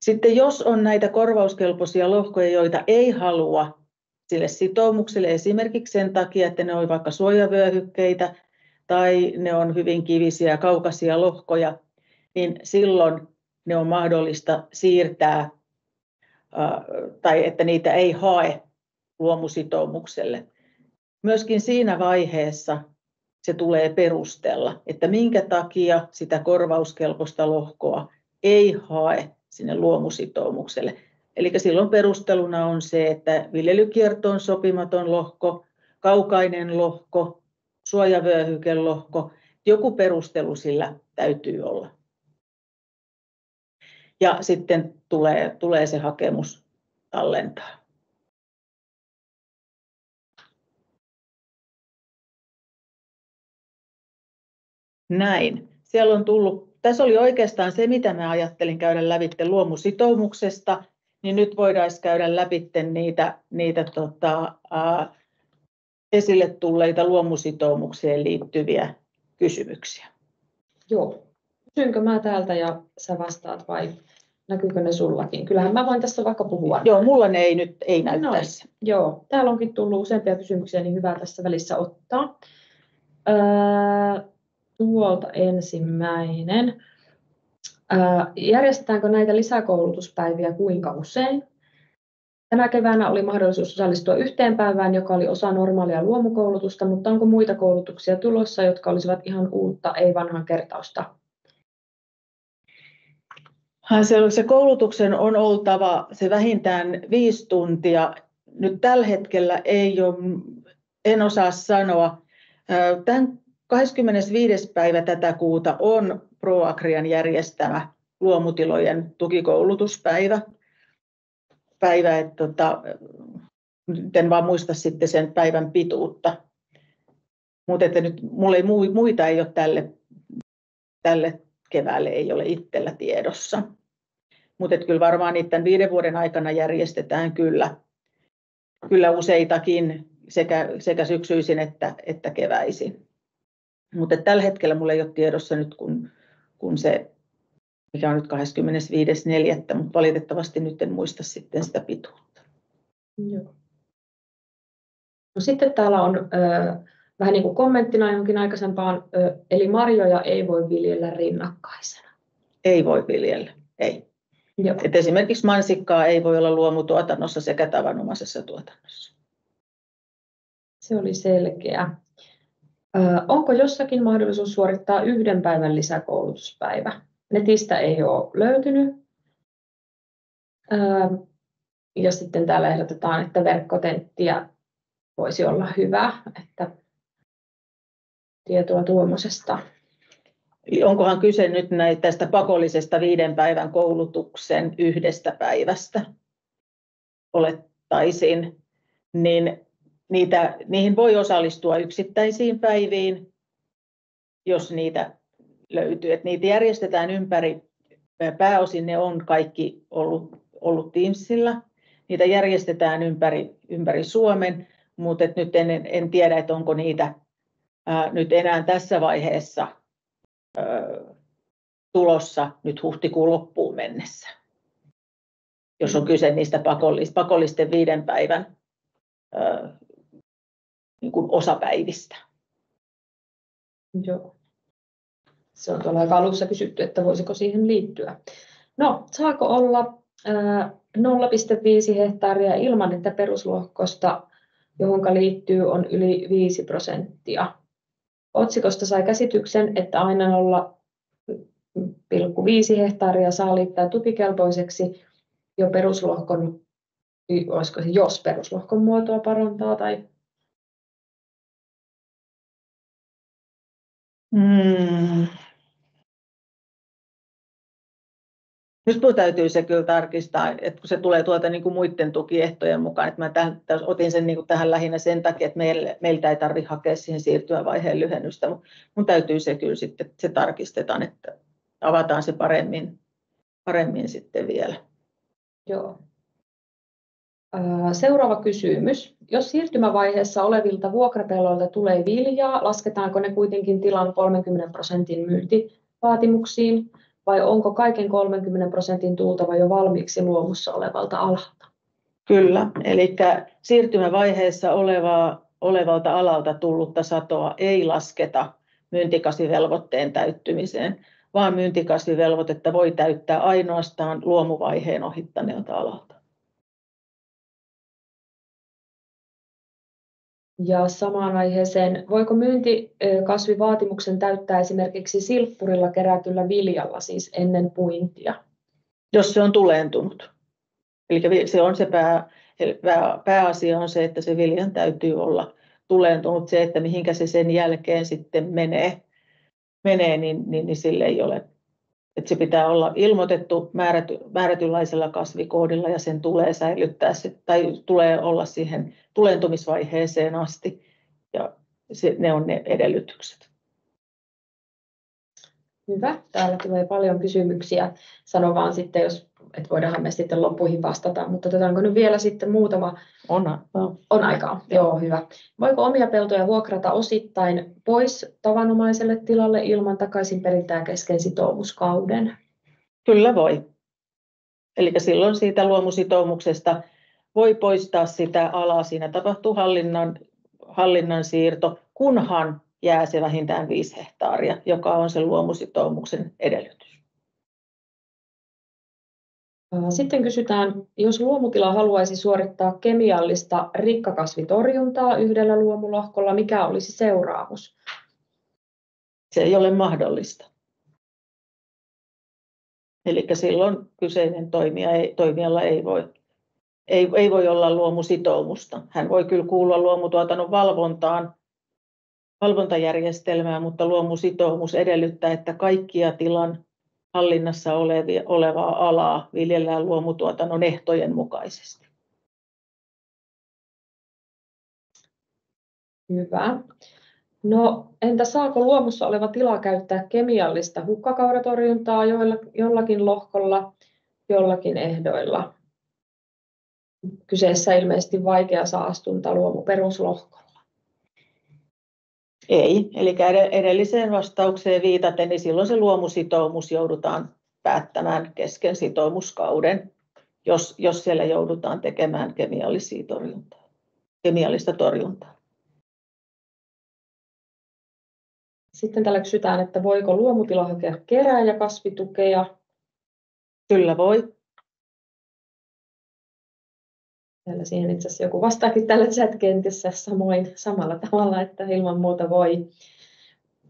Sitten jos on näitä korvauskelpoisia lohkoja, joita ei halua sille sitoumukselle esimerkiksi sen takia, että ne on vaikka suojavyöhykkeitä tai ne on hyvin kivisiä kaukaisia lohkoja, niin silloin ne on mahdollista siirtää tai että niitä ei hae luomusitoumukselle. Myöskin siinä vaiheessa se tulee perustella, että minkä takia sitä korvauskelpoista lohkoa ei hae sinne luomusitoumukselle. Eli silloin perusteluna on se, että viljelykiertoon sopimaton lohko, kaukainen lohko, suojavyöhykelohko, joku perustelu sillä täytyy olla ja sitten tulee, tulee se hakemus tallentaa. Näin. Siellä on tullut, tässä oli oikeastaan se, mitä mä ajattelin käydä lävitte luomusitoumuksesta, niin nyt voidaan käydä läpi niitä, niitä tota, ää, esille tulleita luomusitoumukseen liittyviä kysymyksiä. Joo. Kysynkö mä täältä ja sä vastaat vai näkyykö ne sullakin? Kyllähän mä voin tässä vaikka puhua. Joo, mulla ne ei nyt ei näy no, tässä. Joo, täällä onkin tullut useampia kysymyksiä, niin hyvä tässä välissä ottaa. Öö, tuolta ensimmäinen. Järjestetäänkö näitä lisäkoulutuspäiviä kuinka usein? Tänä keväänä oli mahdollisuus osallistua yhteen päivään, joka oli osa normaalia luomukoulutusta, mutta onko muita koulutuksia tulossa, jotka olisivat ihan uutta, ei vanhan kertausta se koulutuksen on oltava se vähintään viisi tuntia. Nyt tällä hetkellä ei ole, en osaa sanoa. Tämän 25. päivä tätä kuuta on ProAgrian järjestämä luomutilojen tukikoulutuspäivä. Päivä, että tota, nyt en vaan muista sitten sen päivän pituutta. Mutta että nyt mulla ei, muita ei ole tälle, tälle keväälle ei ole itsellä tiedossa. Mutta kyllä varmaan niiden viiden vuoden aikana järjestetään kyllä, kyllä useitakin sekä, sekä syksyisin että, että keväisin. Mutta tällä hetkellä minulla ei ole tiedossa nyt, kun, kun se, mikä on nyt 25.4., mutta valitettavasti nyt en muista sitten sitä pituutta. Joo. No sitten täällä on ö, vähän niin kuin kommenttina johonkin aikaisempaan, ö, eli marjoja ei voi viljellä rinnakkaisena. Ei voi viljellä, ei. Joo. Et esimerkiksi mansikkaa ei voi olla luomutuotannossa sekä tavanomaisessa tuotannossa. Se oli selkeä. Onko jossakin mahdollisuus suorittaa yhden päivän lisäkoulutuspäivä? Netistä ei ole löytynyt. Ja sitten täällä ehdotetaan, että verkkotenttiä voisi olla hyvä, että tietoa tuommoisesta. Onkohan kyse nyt näitä tästä pakollisesta viiden päivän koulutuksen yhdestä päivästä? Olettaisin, niin niitä, niihin voi osallistua yksittäisiin päiviin, jos niitä löytyy. Et niitä järjestetään ympäri, pääosin ne on kaikki ollut, ollut Teamsilla. Niitä järjestetään ympäri, ympäri Suomen, mutta nyt en, en tiedä, että onko niitä ää, nyt enää tässä vaiheessa ää, tulossa nyt huhtikuun loppuun mennessä. Jos on kyse niistä pakollisten viiden päivän ää, niin kuin osapäivistä. Joo. Se on tuolla aika alussa kysytty, että voisiko siihen liittyä. No, saako olla 0,5 hehtaaria ilman, että peruslohkosta, johon liittyy, on yli 5 prosenttia? Otsikosta sai käsityksen, että aina 0,5 hehtaaria saa liittää tukikelpoiseksi jo peruslohkon, olisiko se jos peruslohkon muotoa parantaa tai Mm. Nyt minun täytyy se kyllä tarkistaa, että kun se tulee tuolta niin kuin muiden tukiehtojen mukaan, että mä tähän, otin sen niin kuin tähän lähinnä sen takia, että meille, meiltä ei tarvitse hakea siihen siirtymävaiheen lyhennystä, mutta minun täytyy se kyllä sitten, se tarkistetaan, että avataan se paremmin, paremmin sitten vielä. Joo. Seuraava kysymys. Jos siirtymävaiheessa olevilta vuokrapelloilta tulee viljaa, lasketaanko ne kuitenkin tilan 30 prosentin myyntivaatimuksiin vai onko kaiken 30 prosentin tultava jo valmiiksi luomussa olevalta alalta? Kyllä, eli siirtymävaiheessa olevaa, olevalta alalta tullutta satoa ei lasketa myyntikasvivelvoitteen täyttymiseen, vaan myyntikasvivelvoitetta voi täyttää ainoastaan luomuvaiheen ohittaneelta alalta. Ja samaan aiheeseen, voiko myyntikasvivaatimuksen täyttää esimerkiksi silppurilla kerätyllä viljalla, siis ennen puintia? Jos se on tuleentunut. Eli se on se pää, pää, pääasia on se, että se viljan täytyy olla tuleentunut. Se, että mihinkä se sen jälkeen sitten menee, menee niin, niin, niin sille ei ole että se pitää olla ilmoitettu määräty, määrätynlaisella kasvikoodilla ja sen tulee säilyttää se, tai tulee olla siihen tulentumisvaiheeseen asti ja se, ne on ne edellytykset. Hyvä. Täällä tulee paljon kysymyksiä. Sano vaan sitten, jos, että voidaanhan me sitten loppuihin vastata, mutta otetaanko nyt vielä sitten muutama? On, on aikaa. Joo. Joo, hyvä. Voiko omia peltoja vuokrata osittain pois tavanomaiselle tilalle ilman takaisin perintää kesken sitoumuskauden? Kyllä voi. Eli silloin siitä luomusitoumuksesta voi poistaa sitä alaa. Siinä tapahtuu hallinnan, hallinnan siirto, kunhan jää se vähintään 5 hehtaaria, joka on se luomusitoumuksen edellytys. Sitten kysytään, jos luomutila haluaisi suorittaa kemiallista rikkakasvitorjuntaa yhdellä luomulohkolla, mikä olisi seuraamus? Se ei ole mahdollista. Eli silloin kyseinen toimija ei, toimijalla ei voi, ei, ei voi olla luomusitoumusta. Hän voi kyllä kuulua luomutuotannon valvontaan, valvontajärjestelmää, mutta luomusitoumus edellyttää, että kaikkia tilan hallinnassa olevia, olevaa alaa viljellään luomutuotannon ehtojen mukaisesti. Hyvä. No, entä saako luomussa oleva tila käyttää kemiallista hukkakauratorjuntaa jollakin lohkolla, jollakin ehdoilla? Kyseessä ilmeisesti vaikea saastunta luomuperuslohko. Ei, eli edelliseen vastaukseen viitaten, niin silloin se luomusitoumus joudutaan päättämään kesken sitoumuskauden, jos, jos siellä joudutaan tekemään kemiallisia torjuntaa, kemiallista torjuntaa. Sitten täällä kysytään, että voiko luomutila hakea kerää- ja kasvitukea? Kyllä voi. Täällä siihen itse asiassa joku vastaakin tällä chat-kentissä samoin samalla tavalla, että ilman muuta voi.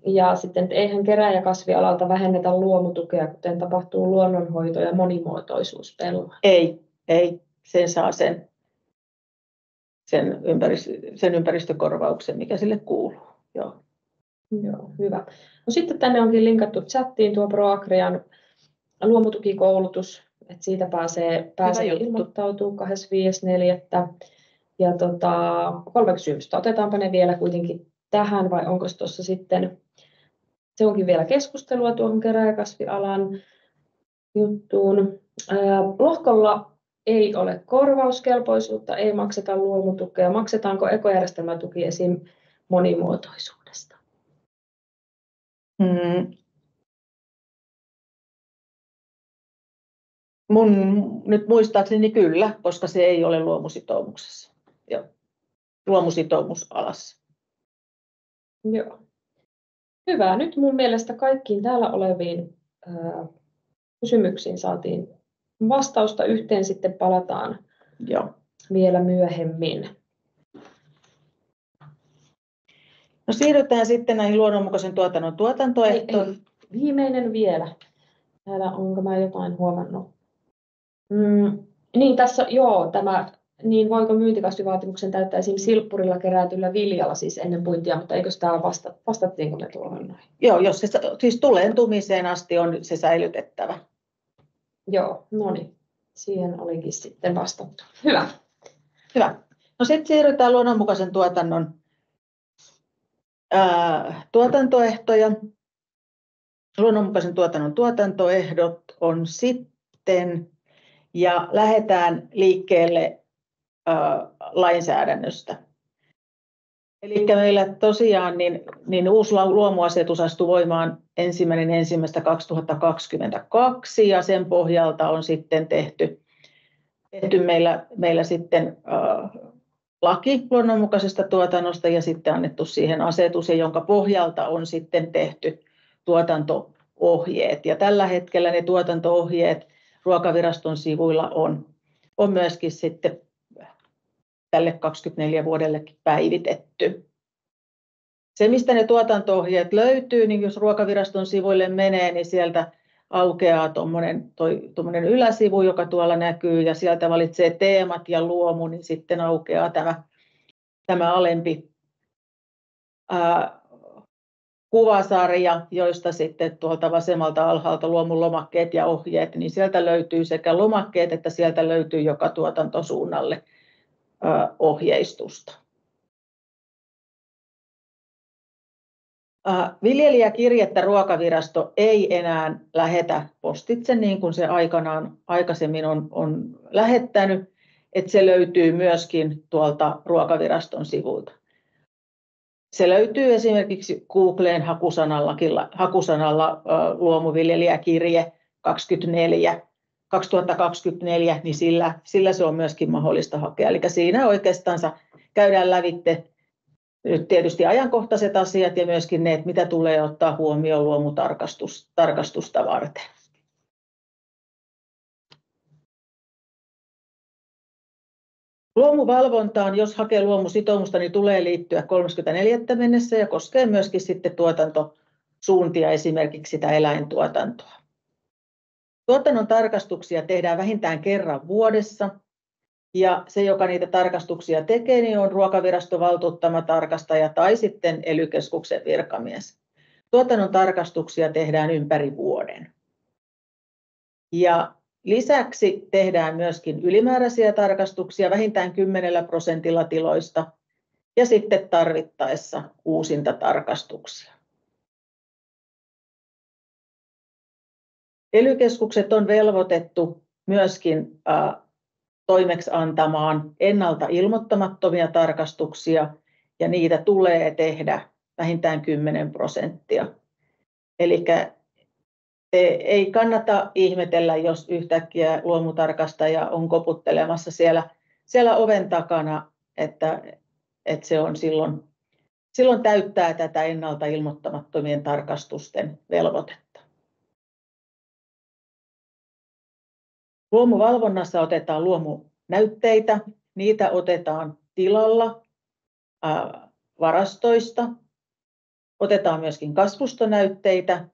Ja sitten eihän keräjäkasvialalta vähennetä luomutukea, kuten tapahtuu luonnonhoito- ja monimuotoisuuspelloilla. Ei, ei. Sen saa sen, sen, ympäristö, sen ympäristökorvauksen, mikä sille kuuluu. Joo. Joo, hyvä. No sitten tänne onkin linkattu chattiin tuo ProAgrian luomutukikoulutus, että siitä pääsee, pääsee ilmoittautuu 25.4. Ja tota, kolme kysymystä. Otetaanpa ne vielä kuitenkin tähän vai onko se tuossa sitten, se onkin vielä keskustelua tuohon keräjäkasvialan juttuun. Lohkolla ei ole korvauskelpoisuutta, ei makseta luomutukea. Maksetaanko ekojärjestelmätuki esim. monimuotoisuudesta? Mm. Mun nyt muistaakseni kyllä, koska se ei ole luomusitoumuksessa. Joo. Luomusitoumus alassa. Joo. Hyvä. Nyt mun mielestä kaikkiin täällä oleviin ää, kysymyksiin saatiin vastausta. Yhteen sitten palataan Joo. vielä myöhemmin. No siirrytään sitten näihin luonnonmukaisen tuotannon tuotantoehtoihin. Viimeinen vielä. Täällä onko mä jotain huomannut? Mm, niin tässä, joo, tämä, niin voiko myyntikasvivaatimuksen täyttää esimerkiksi silppurilla kerätyllä viljalla siis ennen puintia, mutta eikö tämä vasta, vastattiinko me tuohon noin? Joo, jos se siis tulentumiseen asti on se säilytettävä. Joo, no niin. Siihen olikin sitten vastattu. Hyvä. Hyvä. No sitten siirrytään luonnonmukaisen tuotannon ää, tuotantoehtoja. Luonnonmukaisen tuotannon tuotantoehdot on sitten, ja lähdetään liikkeelle ää, lainsäädännöstä. Eli meillä tosiaan niin, niin uusi luomuasetus astui voimaan ensimmäinen ensimmäistä 2022 ja sen pohjalta on sitten tehty, tehty meillä, meillä sitten äh, laki luonnonmukaisesta tuotannosta ja sitten annettu siihen asetus, jonka pohjalta on sitten tehty tuotanto-ohjeet. Ja tällä hetkellä ne tuotanto-ohjeet Ruokaviraston sivuilla on, on myöskin sitten tälle 24 vuodellekin päivitetty. Se, mistä ne tuotanto-ohjeet löytyy, niin jos Ruokaviraston sivuille menee, niin sieltä aukeaa tuommoinen yläsivu, joka tuolla näkyy, ja sieltä valitsee teemat ja luomu, niin sitten aukeaa tämä, tämä alempi ää, kuvasarja, joista sitten tuolta vasemmalta alhaalta luomun lomakkeet ja ohjeet, niin sieltä löytyy sekä lomakkeet että sieltä löytyy joka tuotantosuunnalle ohjeistusta. Viljelijäkirjettä ruokavirasto ei enää lähetä postitse niin kuin se aikanaan aikaisemmin on, on lähettänyt, että se löytyy myöskin tuolta ruokaviraston sivulta. Se löytyy esimerkiksi Googleen hakusanalla, hakusanalla luomuviljelijäkirje 24 2024, niin sillä, sillä se on myöskin mahdollista hakea. Eli siinä oikeastaan käydään lävitte nyt tietysti ajankohtaiset asiat ja myöskin ne, että mitä tulee ottaa huomioon luomutarkastusta varten. Luomuvalvontaan, jos hakee luomusitoumusta, niin tulee liittyä 34. mennessä ja koskee myöskin sitten tuotantosuuntia, esimerkiksi sitä eläintuotantoa. Tuotannon tarkastuksia tehdään vähintään kerran vuodessa ja se, joka niitä tarkastuksia tekee, niin on ruokaviraston valtuuttama tarkastaja tai sitten ely virkamies. Tuotannon tarkastuksia tehdään ympäri vuoden. Ja lisäksi tehdään myöskin ylimääräisiä tarkastuksia vähintään 10 prosentilla tiloista ja sitten tarvittaessa uusinta tarkastuksia. ely on velvoitettu myöskin toimeksi antamaan ennalta ilmoittamattomia tarkastuksia ja niitä tulee tehdä vähintään 10 prosenttia. Eli ei kannata ihmetellä, jos yhtäkkiä luomutarkastaja on koputtelemassa siellä, siellä oven takana, että, että se on silloin, silloin täyttää tätä ennalta ilmoittamattomien tarkastusten velvoitetta. Luomuvalvonnassa otetaan luomunäytteitä niitä otetaan tilalla varastoista. Otetaan myöskin kasvustonäytteitä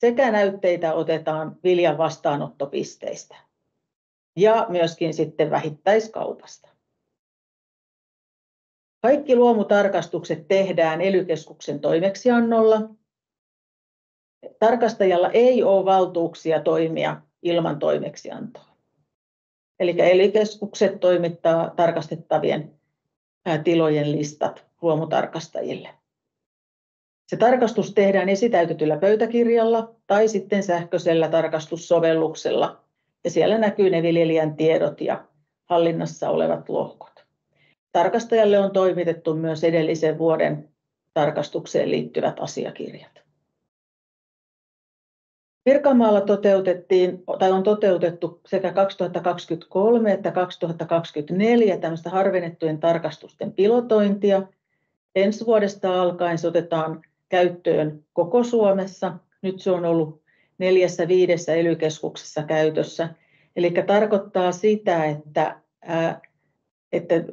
sekä näytteitä otetaan viljan vastaanottopisteistä ja myöskin sitten vähittäiskaupasta. Kaikki luomutarkastukset tehdään ELY-keskuksen toimeksiannolla. Tarkastajalla ei ole valtuuksia toimia ilman toimeksiantoa. Eli ELY-keskukset toimittaa tarkastettavien tilojen listat luomutarkastajille. Se tarkastus tehdään esitäytetyllä pöytäkirjalla tai sitten sähköisellä tarkastussovelluksella ja siellä näkyy ne viljelijän tiedot ja hallinnassa olevat lohkot. Tarkastajalle on toimitettu myös edellisen vuoden tarkastukseen liittyvät asiakirjat. Pirkanmaalla toteutettiin tai on toteutettu sekä 2023 että 2024 tämmöistä harvennettujen tarkastusten pilotointia. Ensi vuodesta alkaen se otetaan käyttöön koko Suomessa. Nyt se on ollut 4-5 ELY-keskuksessa käytössä. Eli tarkoittaa sitä, että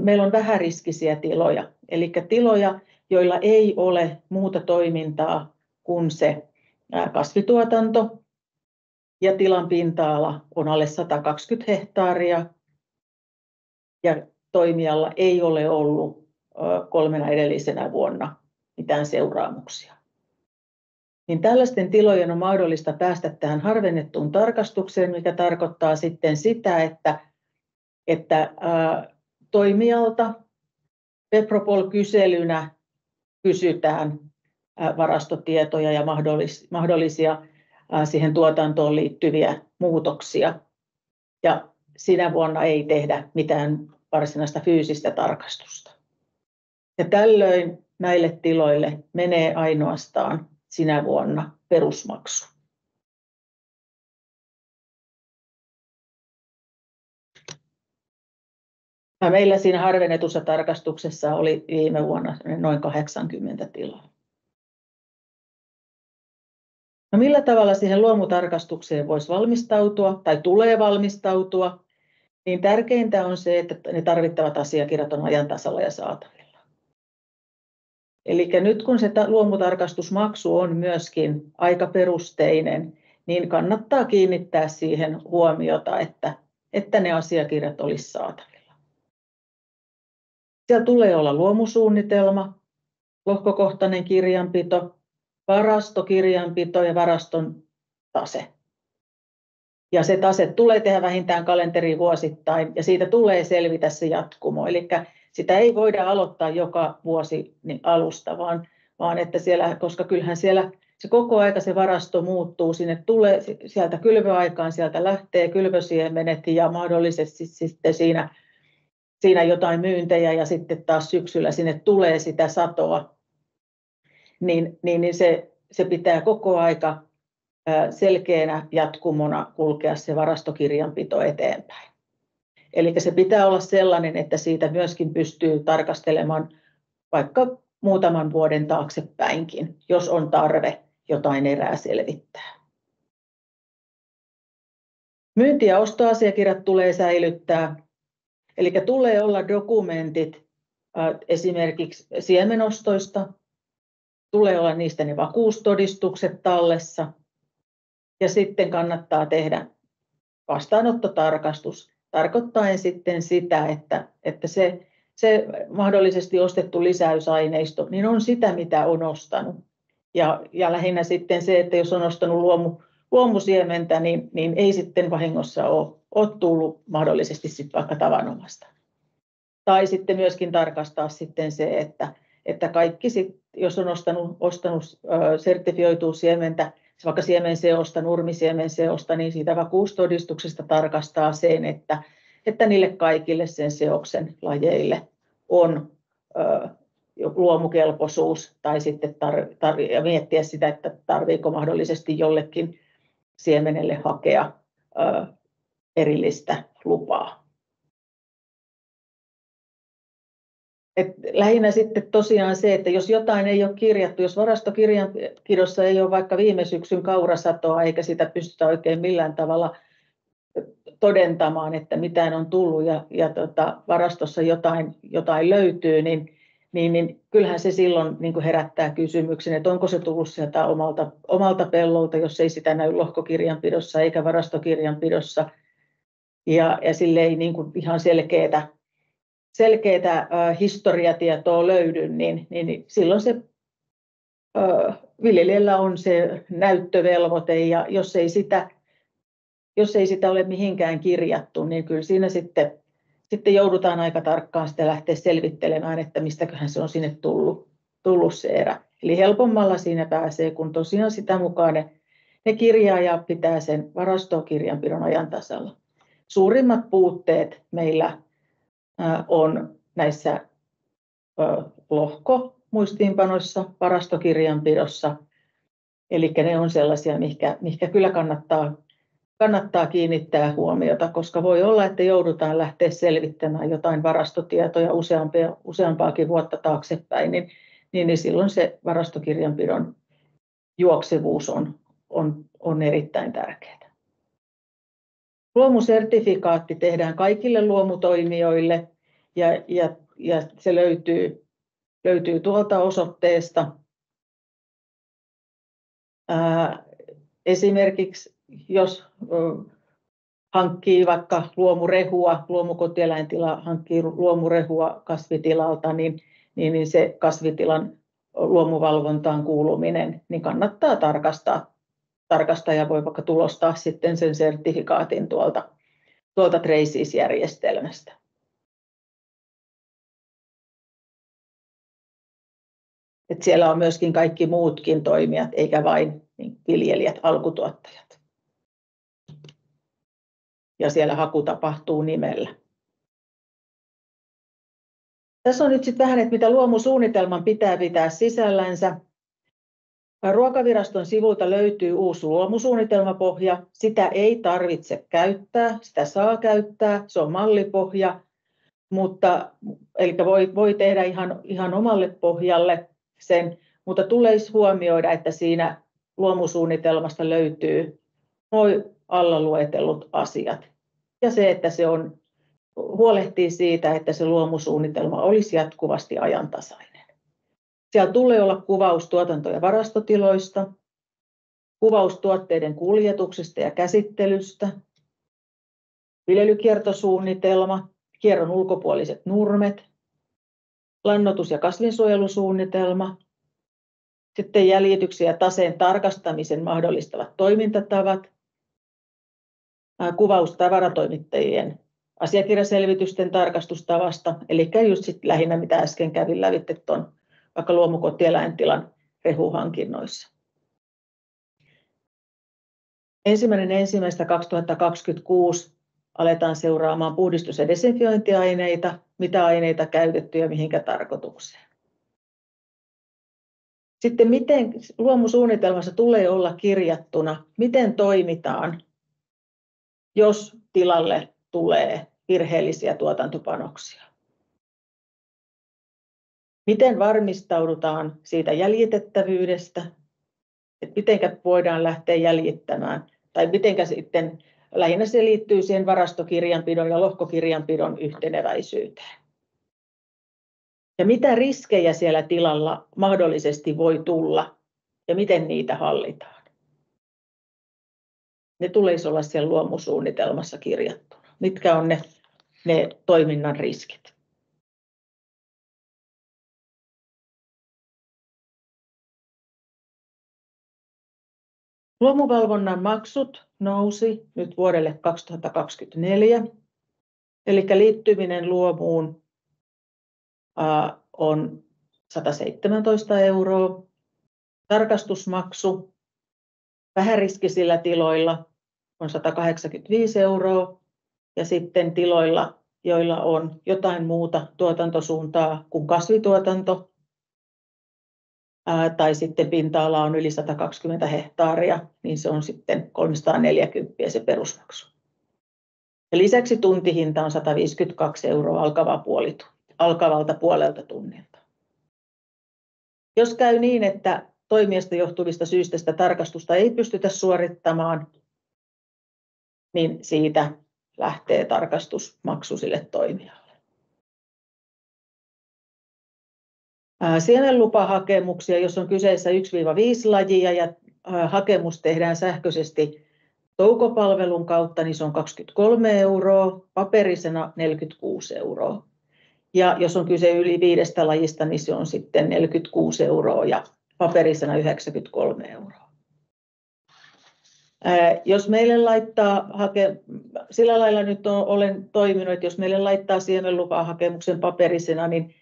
meillä on vähäriskisiä tiloja. Eli tiloja, joilla ei ole muuta toimintaa kuin se kasvituotanto ja tilan pinta-ala on alle 120 hehtaaria ja toimijalla ei ole ollut kolmena edellisenä vuonna mitään seuraamuksia. Tällaisten tilojen on mahdollista päästä tähän harvennettuun tarkastukseen, mikä tarkoittaa sitten sitä, että toimijalta Petropol-kyselynä kysytään varastotietoja ja mahdollisia siihen tuotantoon liittyviä muutoksia. Sinä vuonna ei tehdä mitään varsinaista fyysistä tarkastusta. Tällöin näille tiloille menee ainoastaan sinä vuonna perusmaksu. Meillä siinä harvennetussa tarkastuksessa oli viime vuonna noin 80 tilaa. Millä tavalla siihen luomutarkastukseen voisi valmistautua tai tulee valmistautua? Tärkeintä on se, että ne tarvittavat asiakirjat on ajan tasalla ja saatavilla. Nyt kun se luomutarkastusmaksu on myöskin aikaperusteinen, niin kannattaa kiinnittää siihen huomiota, että ne asiakirjat olisi saatavilla. Siellä tulee olla luomusuunnitelma, lohkokohtainen kirjanpito, varastokirjanpito ja varaston tase. Se tase tulee tehdä vähintään kalenterivuosittain ja siitä tulee selvitä se jatkumo. Sitä ei voida aloittaa joka vuosi alusta, vaan että siellä, koska kyllähän siellä se koko aika se varasto muuttuu. Sinne tulee sieltä kylvöaikaan, sieltä lähtee kylvösiemenet ja mahdollisesti sitten siinä jotain myyntejä ja sitten taas syksyllä sinne tulee sitä satoa. Se pitää koko aika selkeänä jatkumona kulkea se varastokirjanpito eteenpäin. Se pitää olla sellainen, että siitä myöskin pystyy tarkastelemaan vaikka muutaman vuoden taaksepäinkin, jos on tarve jotain erää selvittää. Myynti- ja ostoasiakirjat tulee säilyttää. Tulee olla dokumentit esimerkiksi siemenostoista. Tulee olla niistä ne vakuustodistukset tallessa ja sitten kannattaa tehdä vastaanottotarkastus tarkoittaen sitten sitä, että se mahdollisesti ostettu lisäysaineisto on sitä mitä on ostanut. Lähinnä sitten se, että jos on ostanut luomusiementä, niin ei sitten vahingossa ole tullut mahdollisesti sitten vaikka tavanomaista. Tai sitten myöskin tarkastaa sitten se, että kaikki sitten jos on ostanut sertifioitua siementä, vaikka siemenseosta, nurmisiemenseosta, niin siitä vakuustodistuksesta tarkastaa sen, että niille kaikille sen seoksen lajeille on luomukelpoisuus tai sitten miettiä sitä, että tarvitseeko mahdollisesti jollekin siemenelle hakea erillistä lupaa. Lähinnä sitten tosiaan se, että jos jotain ei ole kirjattu, jos varastokirjanpidossa ei ole vaikka viime syksyn kaurasatoa eikä sitä pystytä oikein millään tavalla todentamaan, että mitään on tullut ja, ja tota, varastossa jotain, jotain löytyy, niin, niin, niin kyllähän se silloin niin kuin herättää kysymyksen, että onko se tullut sieltä omalta, omalta pellolta, jos ei sitä näy lohkokirjanpidossa eikä varastokirjanpidossa. Ja, ja sille ei niin kuin ihan selkeää, selkeää historiatietoa löydy, niin, niin, silloin se viljelijällä on se näyttövelvoite ja jos ei sitä, jos ei sitä ole mihinkään kirjattu, niin kyllä siinä sitten, sitten joudutaan aika tarkkaan sitä lähteä selvittelemään, että mistäköhän se on sinne tullut, tullut se erä. Eli helpommalla siinä pääsee, kun tosiaan sitä mukaan ne, ne kirjaa ja pitää sen varastokirjanpidon ajan tasalla. Suurimmat puutteet meillä on näissä lohko muistiinpanoissa, varastokirjanpidossa. Eli ne on sellaisia, mihinkä, mihinkä kyllä kannattaa, kannattaa kiinnittää huomiota, koska voi olla, että joudutaan lähteä selvittämään jotain varastotietoja useampia, useampaakin vuotta taaksepäin, niin, niin, niin silloin se varastokirjanpidon juoksevuus on, on, on erittäin tärkeää. Luomusertifikaatti tehdään kaikille luomutoimijoille ja, ja, ja se löytyy löytyy tuolta osoitteesta. Ää, esimerkiksi jos hankkii vaikka luomurehua, luomukotieläintila hankkii luomurehua kasvitilalta, niin, niin, niin se kasvitilan luomuvalvontaan kuuluminen, niin kannattaa tarkastaa. Tarkastaja voi vaikka tulostaa sitten sen sertifikaatin tuolta, tuolta Traces-järjestelmästä. että siellä on myöskin kaikki muutkin toimijat, eikä vain niin viljelijät, alkutuottajat. Ja siellä haku tapahtuu nimellä. Tässä on nyt sitten vähän, että mitä luomusuunnitelman pitää pitää sisällänsä. Ruokaviraston sivulta löytyy uusi luomusuunnitelmapohja. Sitä ei tarvitse käyttää, sitä saa käyttää, se on mallipohja, mutta eli voi, voi tehdä ihan, ihan omalle pohjalle sen, mutta tulisi huomioida, että siinä luomusuunnitelmasta löytyy nuo alla luetellut asiat. Ja se, että se on, huolehtii siitä, että se luomusuunnitelma olisi jatkuvasti ajantasainen. Siellä tulee olla kuvaus tuotanto- ja varastotiloista, kuvaus tuotteiden kuljetuksesta ja käsittelystä, viljelykiertosuunnitelma, kierron ulkopuoliset nurmet, lannoitus- ja kasvinsuojelusuunnitelma, sitten jäljityksen ja taseen tarkastamisen mahdollistavat toimintatavat, kuvaus tavaratoimittajien asiakirjaselvitysten tarkastustavasta, eli just sit lähinnä mitä äsken kävin lävitse tuon vaikka luomukotieläintilan rehuhankinnoissa. Ensimmäinen ensimmäistä 2026 aletaan seuraamaan puhdistus- ja desinfiointiaineita, mitä aineita käytetty ja mihinkä tarkoitukseen. Sitten miten luomusuunnitelmassa tulee olla kirjattuna, miten toimitaan, jos tilalle tulee virheellisiä tuotantopanoksia. Miten varmistaudutaan siitä jäljitettävyydestä, että miten voidaan lähteä jäljittämään tai miten sitten Lähinnä se liittyy siihen varastokirjanpidon ja lohkokirjanpidon yhteneväisyyteen. Ja mitä riskejä siellä tilalla mahdollisesti voi tulla ja miten niitä hallitaan. Ne tulisi olla siellä luomusuunnitelmassa kirjattuna. Mitkä on ne, ne toiminnan riskit? Luomuvalvonnan maksut nousi nyt vuodelle 2024. Eli liittyminen luomuun on 117 euroa. Tarkastusmaksu vähäriskisillä tiloilla on 185 euroa ja sitten tiloilla, joilla on jotain muuta tuotantosuuntaa kuin kasvituotanto, tai sitten pinta-ala on yli 120 hehtaaria, niin se on sitten 340 se perusmaksu. Ja lisäksi tuntihinta on 152 euroa alkava puoli, alkavalta puolelta tunnilta. Jos käy niin, että toimijasta johtuvista syistä sitä tarkastusta ei pystytä suorittamaan, niin siitä lähtee tarkastusmaksu sille toimijalle. Siemenlupahakemuksia, jos on kyseessä 1-5 lajia ja hakemus tehdään sähköisesti toukopalvelun kautta, niin se on 23 euroa, paperisena 46 euroa. Ja jos on kyse yli viidestä lajista, niin se on sitten 46 euroa ja paperisena 93 euroa. Jos meille laittaa hake, sillä lailla nyt olen toiminut, että jos meille laittaa siemenlupahakemuksen paperisena, niin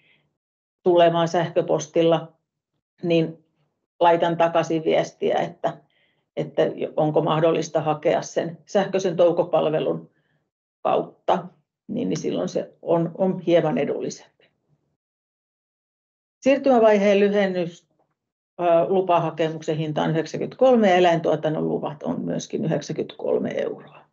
tulemaan sähköpostilla, niin laitan takaisin viestiä, että, että onko mahdollista hakea sen sähköisen toukopalvelun kautta, niin, niin silloin se on, on hieman edullisempi. Siirtymävaiheen lyhennys lupahakemuksen hinta on 93 ja eläintuotannon luvat on myöskin 93 euroa.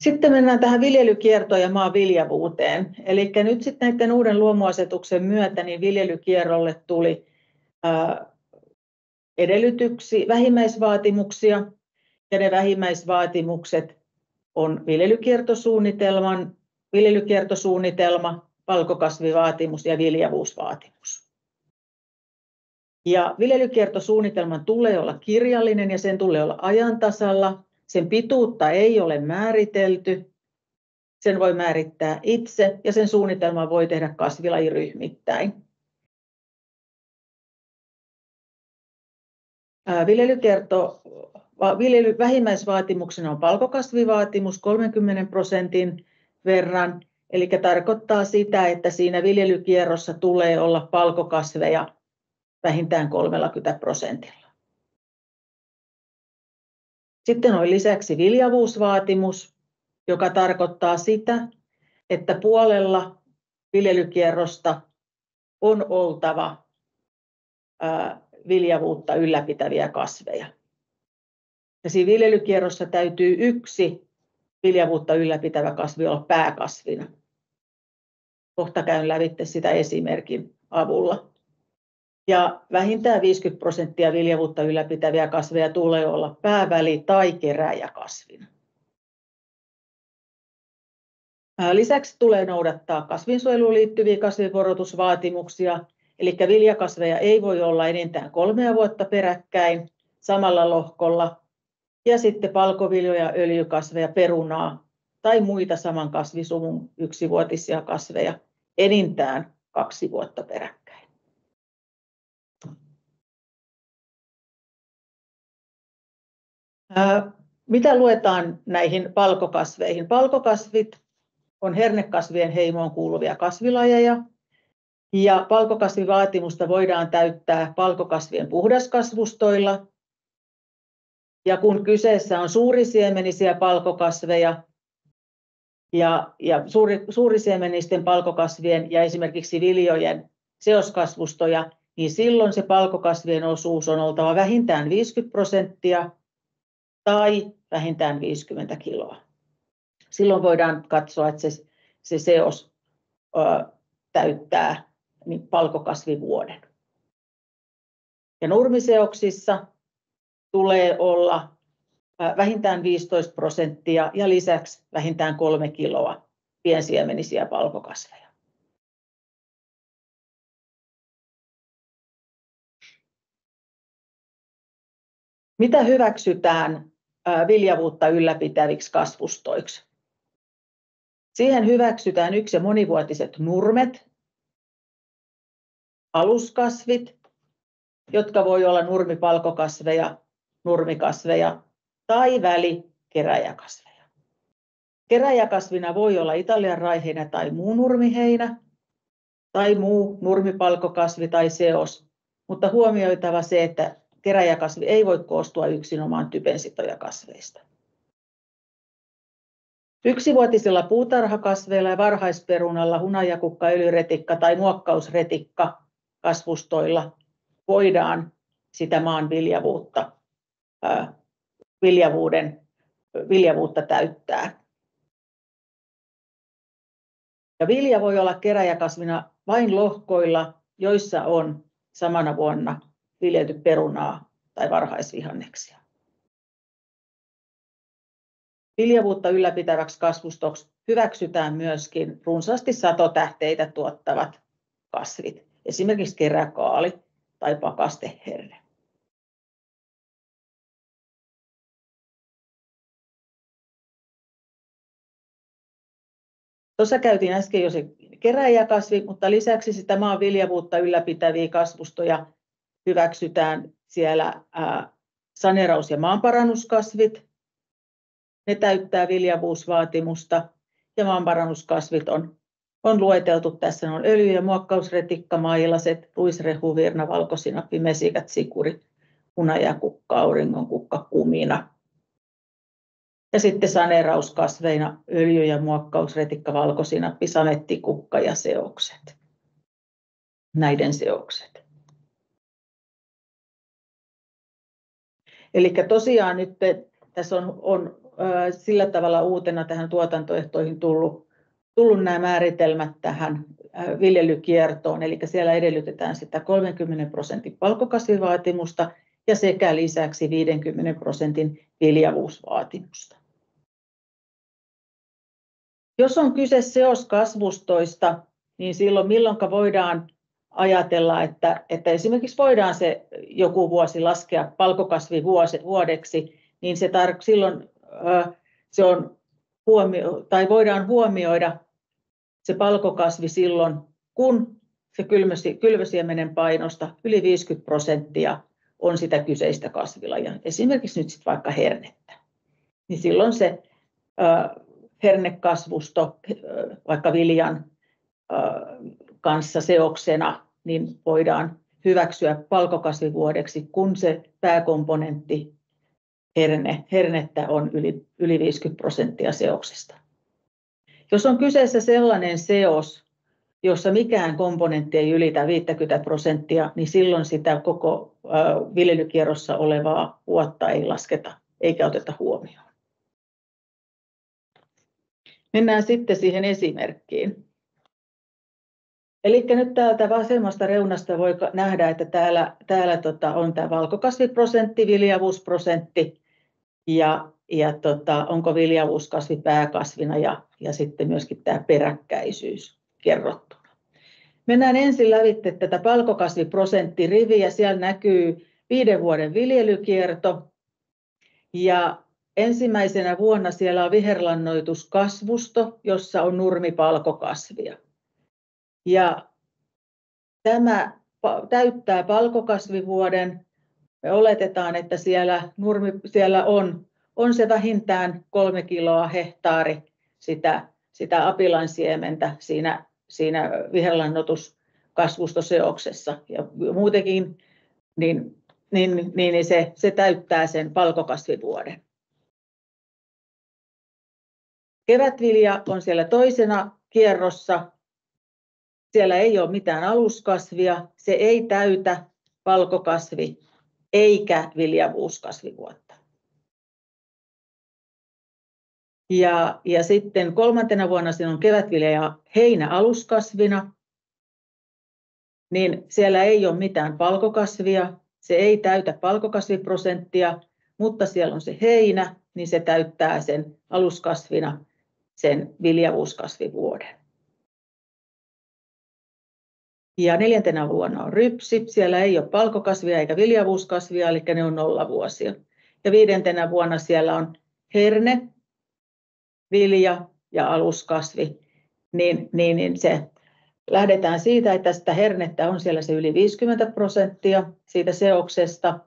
Sitten mennään tähän viljelykiertoon ja maanviljavuuteen. Eli nyt sitten näiden uuden luomuasetuksen myötä niin viljelykierrolle tuli edellytyksiä, vähimmäisvaatimuksia ja ne vähimmäisvaatimukset on viljelykiertosuunnitelman, viljelykiertosuunnitelma, valkokasvivaatimus ja viljavuusvaatimus. Ja viljelykiertosuunnitelman tulee olla kirjallinen ja sen tulee olla ajan tasalla. Sen pituutta ei ole määritelty. Sen voi määrittää itse ja sen suunnitelman voi tehdä kasvilajiryhmittäin. Viljelykierto Viljely vähimmäisvaatimuksena on palkokasvivaatimus 30 prosentin verran, eli tarkoittaa sitä, että siinä viljelykierrossa tulee olla palkokasveja vähintään 30 prosentilla. Sitten on lisäksi viljavuusvaatimus, joka tarkoittaa sitä, että puolella viljelykierrosta on oltava viljavuutta ylläpitäviä kasveja. Ja siinä viljelykierrossa täytyy yksi viljavuutta ylläpitävä kasvi olla pääkasvina. Kohta käyn lävitse sitä esimerkin avulla. Ja vähintään 50% viljavuutta ylläpitäviä kasveja tulee olla pääväli- tai kerääjäkasvina. Lisäksi tulee noudattaa kasvinsuojeluun liittyviä kasvinvaroitusvaatimuksia, eli viljakasveja ei voi olla enintään kolmea vuotta peräkkäin samalla lohkolla ja sitten palkoviljoja, öljykasveja, perunaa tai muita saman kasvisuvun yksivuotisia kasveja enintään kaksi vuotta peräkkäin. Mitä luetaan näihin palkokasveihin? Palkokasvit on hernekasvien heimoon kuuluvia kasvilajeja ja palkokasvivaatimusta voidaan täyttää palkokasvien puhdaskasvustoilla ja kun kyseessä on suurisiemenisiä palkokasveja ja, ja suuri, suurisiemenisten palkokasvien ja esimerkiksi viljojen seoskasvustoja, niin silloin se palkokasvien osuus on oltava vähintään 50 prosenttia tai vähintään 50 kiloa. Silloin voidaan katsoa, että se, se seos ö, täyttää niin palkokasvivuoden. Ja nurmiseoksissa tulee olla vähintään 15 prosenttia ja lisäksi vähintään kolme kiloa piensiemenisiä palkokasveja. Mitä hyväksytään viljavuutta ylläpitäviksi kasvustoiksi? Siihen hyväksytään yksi- monivuotiset nurmet, aluskasvit, jotka voi olla nurmipalkokasveja nurmikasveja tai välikeräjäkasveja. Keräjäkasvina voi olla Italian raiheinä tai muu nurmiheinä tai muu nurmipalkokasvi tai seos, mutta huomioitava se, että keräjäkasvi ei voi koostua yksinomaan typensitojakasveista. Yksivuotisilla puutarhakasveilla ja varhaisperunalla hunajakukka, öljyretikka tai muokkausretikka kasvustoilla voidaan sitä maanviljavuutta viljavuuden, viljavuutta täyttää. Ja vilja voi olla keräjäkasvina vain lohkoilla, joissa on samana vuonna viljelty perunaa tai varhaisvihanneksia. Viljavuutta ylläpitäväksi kasvustoksi hyväksytään myöskin runsaasti satotähteitä tuottavat kasvit, esimerkiksi keräkaali tai pakasteherne. Tuossa käytiin äsken jo se kerääjäkasvi, mutta lisäksi sitä maanviljavuutta ylläpitäviä kasvustoja hyväksytään siellä saneeraus- ja maanparannuskasvit. Ne täyttää viljavuusvaatimusta ja maanparannuskasvit on lueteltu tässä. On öljy- ja muokkausretikka, mailaset, ruisrehuvirna, valkosinappi, mesikat, sikuri, hunajakukka, auringonkukka, kumina. Ja sitten saneerauskasveina öljy- ja muokkausretikka, valkosinappi, samettikukka ja seokset. Näiden seokset. Elikkä tosiaan nyt tässä on sillä tavalla uutena tähän tuotantoehtoihin tullut nämä määritelmät tähän viljelykiertoon. Elikkä siellä edellytetään sitä 30% palkokasvivaatimusta ja sekä lisäksi 50% viljavuusvaatimusta. Jos on kyse seoskasvustoista, niin silloin milloinka voidaan ajatella, että esimerkiksi voidaan se joku vuosi laskea palkokasvivuodeksi, niin silloin se on tai voidaan huomioida se palkokasvi silloin, kun se kylvösiemenen painosta yli 50% on sitä kyseistä kasvilajia, esimerkiksi nyt sitten vaikka hernettä. Niin silloin se hernekasvusto vaikka viljan kanssa seoksena niin voidaan hyväksyä palkokasvivuodeksi, kun se pääkomponentti hernettä on yli 50% seoksesta. Jos on kyseessä sellainen seos, jossa mikään komponentti ei ylitä 50%, niin silloin sitä koko viljelykierrossa olevaa vuotta ei lasketa eikä oteta huomioon. Mennään sitten siihen esimerkkiin. Elikkä nyt täältä vasemmasta reunasta voi nähdä, että täällä on tämä valkokasviprosentti, viljavuusprosentti ja onko viljavuuskasvi pääkasvina ja sitten myöskin tämä peräkkäisyys kerrottuna. Mennään ensin lävitse tätä palkokasviprosenttiriviä. Siellä näkyy viiden vuoden viljelykierto ja ensimmäisenä vuonna siellä on viherlannoituskasvusto, jossa on nurmipalkokasvia. Tämä täyttää palkokasvivuoden. Me oletetaan, että siellä on se vähintään 3 kiloa hehtaari sitä apilansiementä siinä viherlannoituskasvustoseoksessa. Muutenkin se täyttää sen palkokasvivuoden. Kevätvilja on siellä toisena kierrossa. Siellä ei ole mitään aluskasvia. Se ei täytä palkokasvi- eikä viljavuuskasvivuotta. Sitten kolmantena vuonna siinä on kevätvilja ja heinä aluskasvina. Siellä ei ole mitään palkokasvia. Se ei täytä palkokasviprosenttia, mutta siellä on se heinä, niin se täyttää sen aluskasvina sen viljavuuskasvivuoden. Neljäntenä vuonna on rypsi. Siellä ei ole palkokasvia eikä viljavuuskasvia, eli ne on nollavuosia. Viidentenä vuonna siellä on herne, vilja ja aluskasvi. Lähdetään siitä, että sitä hernettä on siellä se yli 50% siitä seoksesta.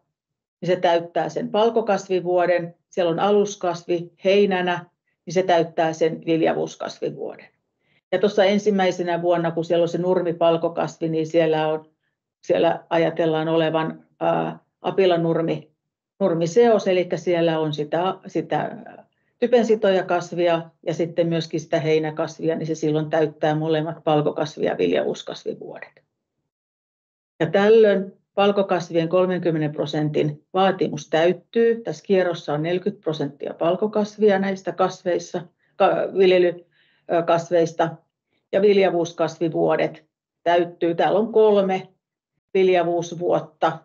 Se täyttää sen palkokasvivuoden. Siellä on aluskasvi heinänä, niin se täyttää sen viljavuuskasvivuoden. Tuossa ensimmäisenä vuonna, kun siellä on se nurmipalkokasvi, niin siellä ajatellaan olevan apilanurmiseos. Elikkä siellä on sitä typensitojakasvia ja sitten myöskin sitä heinäkasvia, niin se silloin täyttää molemmat palkokasvi- ja viljavuuskasvivuodet. Tällöin palkokasvien 30% vaatimus täyttyy. Tässä kierrossa on 40% palkokasvia näistä viljelykasveista, ja viljavuuskasvivuodet täyttyy. Täällä on 3 viljavuuskasvia, viljavuuskasvia, viljavuuskasvivuotta. Sitten 30% viljavuusvuotta,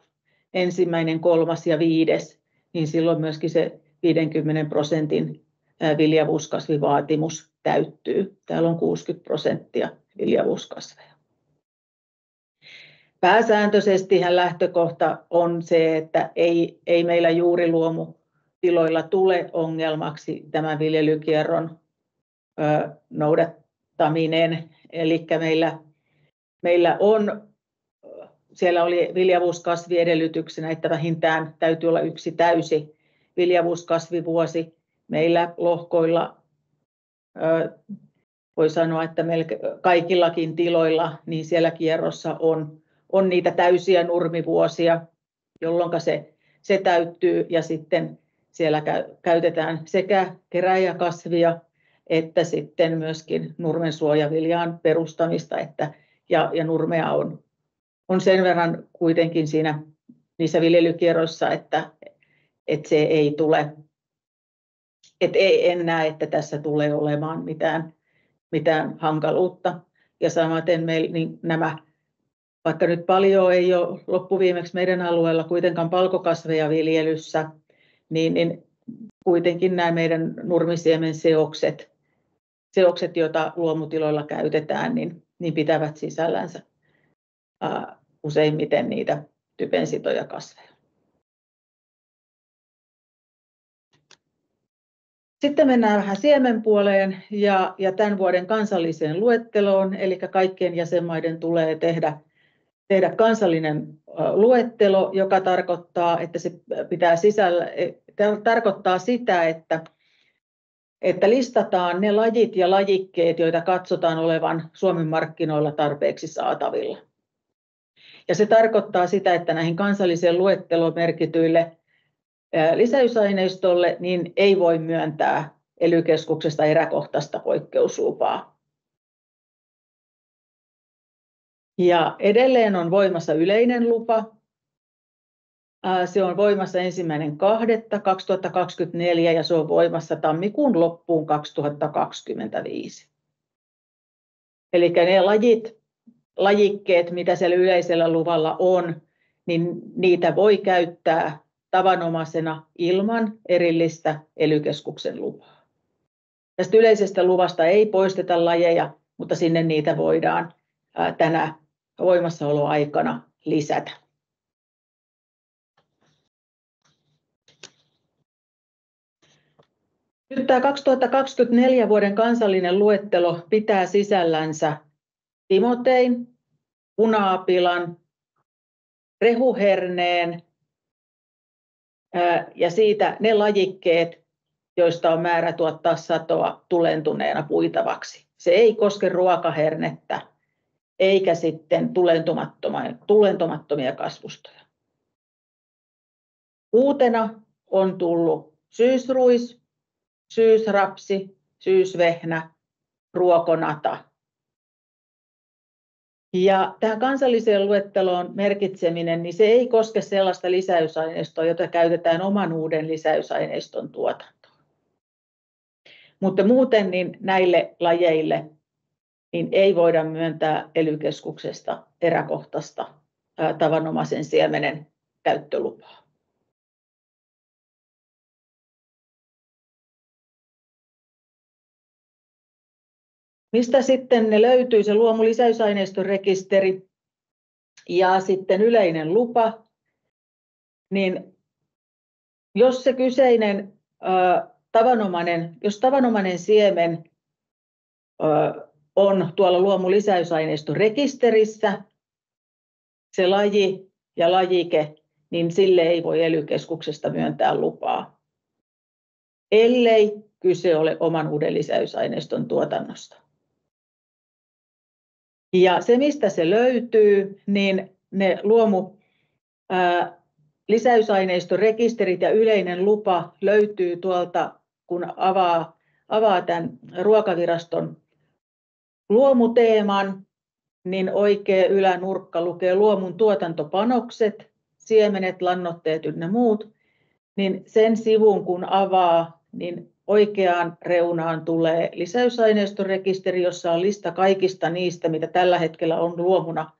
ensimmäinen, kolmas ja viides, niin silloin myöskin se 50 prosentin viljavuuskasvivaatimus täyttyy. Täällä on 60 prosenttia viljavuuskasveja. Pääsääntöisestihän lähtökohta on se, että ei, ei meillä juuri luomutiloilla tule ongelmaksi tämä viljelykierron noudattaminen. Eli meillä, meillä on, siellä oli viljavuuskasviedellytyksenä, että vähintään täytyy olla yksi täysi viljavuuskasvivuosi. Meillä lohkoilla voi sanoa, että kaikillakin tiloilla, niin siellä kierrossa on, on niitä täysiä nurmivuosia, jolloin se, se täyttyy ja sitten siellä käytetään sekä keräjäkasvia että sitten myöskin nurmen suojaviljaan perustamista, että, ja, ja nurmea on, on sen verran kuitenkin siinä niissä viljelykierroissa, että, että se ei tule, että ei, en näe, että tässä tulee olemaan mitään, mitään hankaluutta. Ja samaten meillä niin nämä, vaikka nyt paljon ei ole loppuviimeksi meidän alueella kuitenkaan palkokasveja viljelyssä, niin, niin kuitenkin nämä meidän nurmisiemen seokset, seokset joita luomutiloilla käytetään, niin, niin pitävät sisällänsä ää, useimmiten niitä typensitoja kasveja. Sitten mennään vähän siemenpuoleen ja, ja tämän vuoden kansalliseen luetteloon, eli kaikkien jäsenmaiden tulee tehdä, tehdä kansallinen luettelo, joka tarkoittaa, että se pitää sisällä, e, tarkoittaa sitä, että, että listataan ne lajit ja lajikkeet, joita katsotaan olevan Suomen markkinoilla tarpeeksi saatavilla. Ja se tarkoittaa sitä, että näihin kansalliseen luetteloon merkityille lisäysaineistolle, niin ei voi myöntää ELY-keskuksesta eräkohtaista poikkeuslupaa. Ja edelleen on voimassa yleinen lupa. Se on voimassa ensimmäinen 2024 ja se on voimassa tammikuun loppuun 2025. Eli ne lajit, lajikkeet, mitä siellä yleisellä luvalla on, niin niitä voi käyttää tavanomaisena ilman erillistä elykeskuksen lupaa. Tästä yleisestä luvasta ei poisteta lajeja, mutta sinne niitä voidaan tänä voimassaoloaikana lisätä. Nyt tämä 2024 vuoden kansallinen luettelo pitää sisällänsä timotein, punaapilan, rehuherneen, ja siitä ne lajikkeet, joista on määrä tuottaa satoa tulentuneena puitavaksi. Se ei koske ruokahernettä eikä sitten tulentumattomia, kasvustoja. Uutena on tullut syysruis, syysrapsi, syysvehnä, ruokonata ja tähän kansalliseen luetteloon merkitseminen, niin se ei koske sellaista lisäysaineistoa, jota käytetään oman uuden lisäysaineiston tuotantoon. Mutta muuten niin näille lajeille niin ei voida myöntää elykeskuksesta eräkohtaista tavanomaisen siemenen käyttölupaa. Mistä sitten ne löytyy, se luomulisäysaineiston rekisteri ja sitten yleinen lupa, niin jos se kyseinen äh, tavanomainen, jos tavanomainen siemen äh, on tuolla luomulisäysaineiston rekisterissä, se laji ja lajike, niin sille ei voi elykeskuksesta myöntää lupaa, ellei kyse ole oman uuden lisäysaineiston tuotannosta. Ja se, mistä se löytyy, niin ne luomu ää, lisäysaineiston rekisterit ja yleinen lupa löytyy tuolta, kun avaa, avaa tämän ruokaviraston luomuteeman, niin oikea ylänurkka lukee luomun tuotantopanokset, siemenet, lannoitteet ynnä muut, niin sen sivun kun avaa, niin oikeaan reunaan tulee lisäysaineistorekisteri, jossa on lista kaikista niistä, mitä tällä hetkellä on luomuna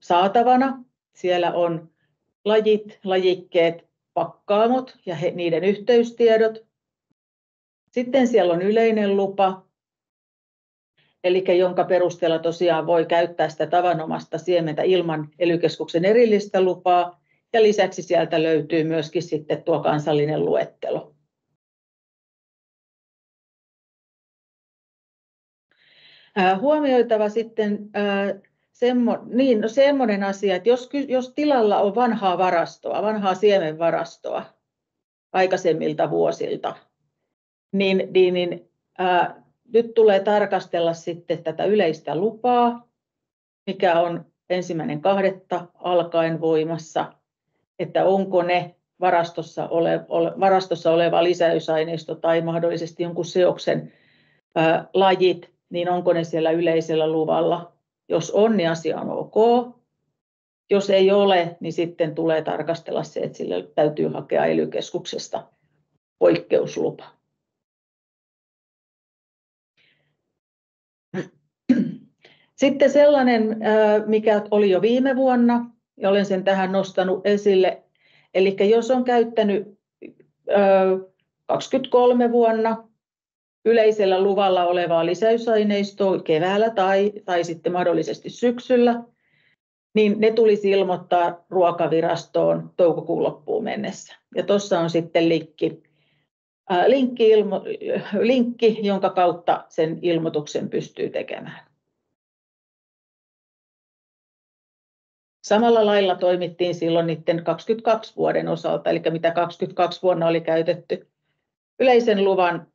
saatavana. Siellä on lajit, lajikkeet, pakkaamot ja he, niiden yhteystiedot. Sitten siellä on yleinen lupa, eli jonka perusteella tosiaan voi käyttää sitä tavanomasta siementä ilman ely erillistä lupaa. Ja lisäksi sieltä löytyy myöskin sitten tuo kansallinen luettelo. Huomioitava sitten semmo, niin, no semmoinen asia, että jos, jos tilalla on vanhaa varastoa, vanhaa siemenvarastoa aikaisemmilta vuosilta, niin, niin, niin ää, nyt tulee tarkastella sitten tätä yleistä lupaa, mikä on ensimmäinen kahdetta alkaen voimassa, että onko ne varastossa, ole, ole, varastossa oleva lisäysaineisto tai mahdollisesti jonkun seoksen ää, lajit, niin onko ne siellä yleisellä luvalla. Jos on, niin asia on ok. Jos ei ole, niin sitten tulee tarkastella se, että sille täytyy hakea ely poikkeuslupa. Sitten sellainen, mikä oli jo viime vuonna, ja olen sen tähän nostanut esille, eli jos on käyttänyt 23 vuonna yleisellä luvalla olevaa lisäysaineistoa keväällä tai, tai sitten mahdollisesti syksyllä, niin ne tulisi ilmoittaa ruokavirastoon toukokuun loppuun mennessä. Ja tuossa on sitten linkki, linkki, ilmo, linkki, jonka kautta sen ilmoituksen pystyy tekemään. Samalla lailla toimittiin silloin niiden 22 vuoden osalta, eli mitä 22 vuonna oli käytetty yleisen luvan,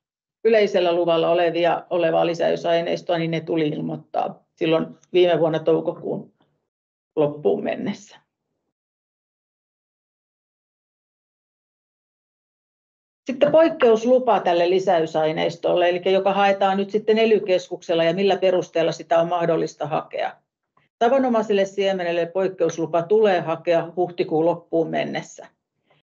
yleisellä luvalla olevia, olevaa lisäysaineistoa, niin ne tuli ilmoittaa silloin viime vuonna toukokuun loppuun mennessä. Sitten poikkeuslupa tälle lisäysaineistolle, eli joka haetaan nyt sitten ely ja millä perusteella sitä on mahdollista hakea. Tavanomaiselle siemenelle poikkeuslupa tulee hakea huhtikuun loppuun mennessä.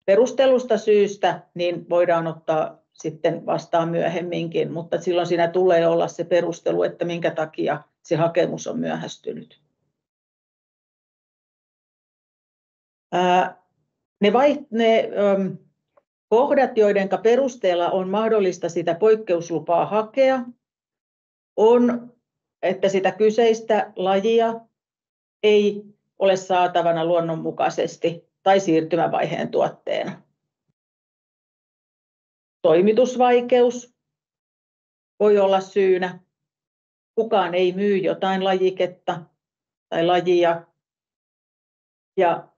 Perustelusta syystä niin voidaan ottaa sitten vastaan myöhemminkin, mutta silloin siinä tulee olla se perustelu, että minkä takia se hakemus on myöhästynyt. ne, vai, ne kohdat, joiden perusteella on mahdollista sitä poikkeuslupaa hakea, on, että sitä kyseistä lajia ei ole saatavana luonnonmukaisesti tai siirtymävaiheen tuotteena. Toimitusvaikeus voi olla syynä. Kukaan ei myy jotain lajiketta tai lajia. Ja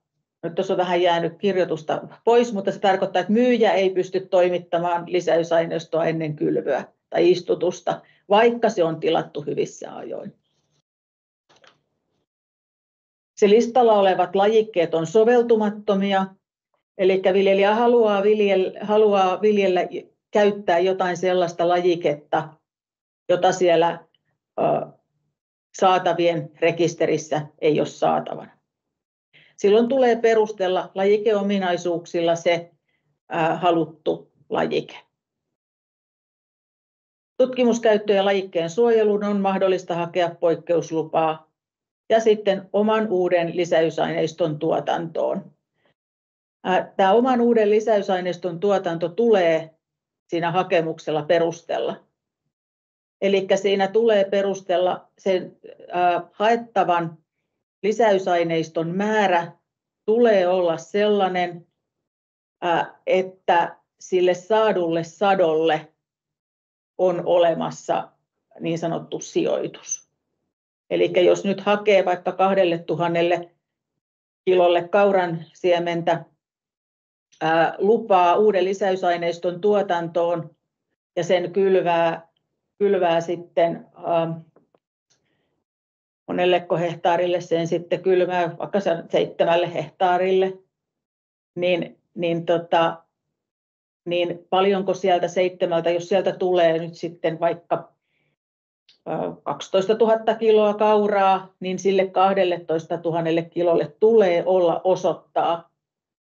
nyt tuossa on vähän jäänyt kirjoitusta pois, mutta se tarkoittaa, että myyjä ei pysty toimittamaan lisäysaineistoa ennen kylvyä tai istutusta, vaikka se on tilattu hyvissä ajoin. Se listalla olevat lajikkeet on soveltumattomia, eli viljelijä haluaa viljellä, haluaa viljellä käyttää jotain sellaista lajiketta, jota siellä saatavien rekisterissä ei ole saatavana. Silloin tulee perustella lajikeominaisuuksilla se haluttu lajike. Tutkimuskäyttö- ja lajikkeen suojeluun on mahdollista hakea poikkeuslupaa ja sitten oman uuden lisäysaineiston tuotantoon. Tämä oman uuden lisäysaineiston tuotanto tulee siinä hakemuksella perustella. Eli siinä tulee perustella sen haettavan lisäysaineiston määrä tulee olla sellainen, että sille saadulle sadolle on olemassa niin sanottu sijoitus. Eli jos nyt hakee vaikka 2000 kilolle kauran siementä lupaa uuden lisäysaineiston tuotantoon ja sen kylvää, kylvää sitten monelleko hehtaarille sen sitten kylmää, vaikka seitsemälle hehtaarille, niin, niin, tota, niin paljonko sieltä seitsemältä, jos sieltä tulee nyt sitten vaikka 12 000 kiloa kauraa, niin sille 12 000 kilolle tulee olla osoittaa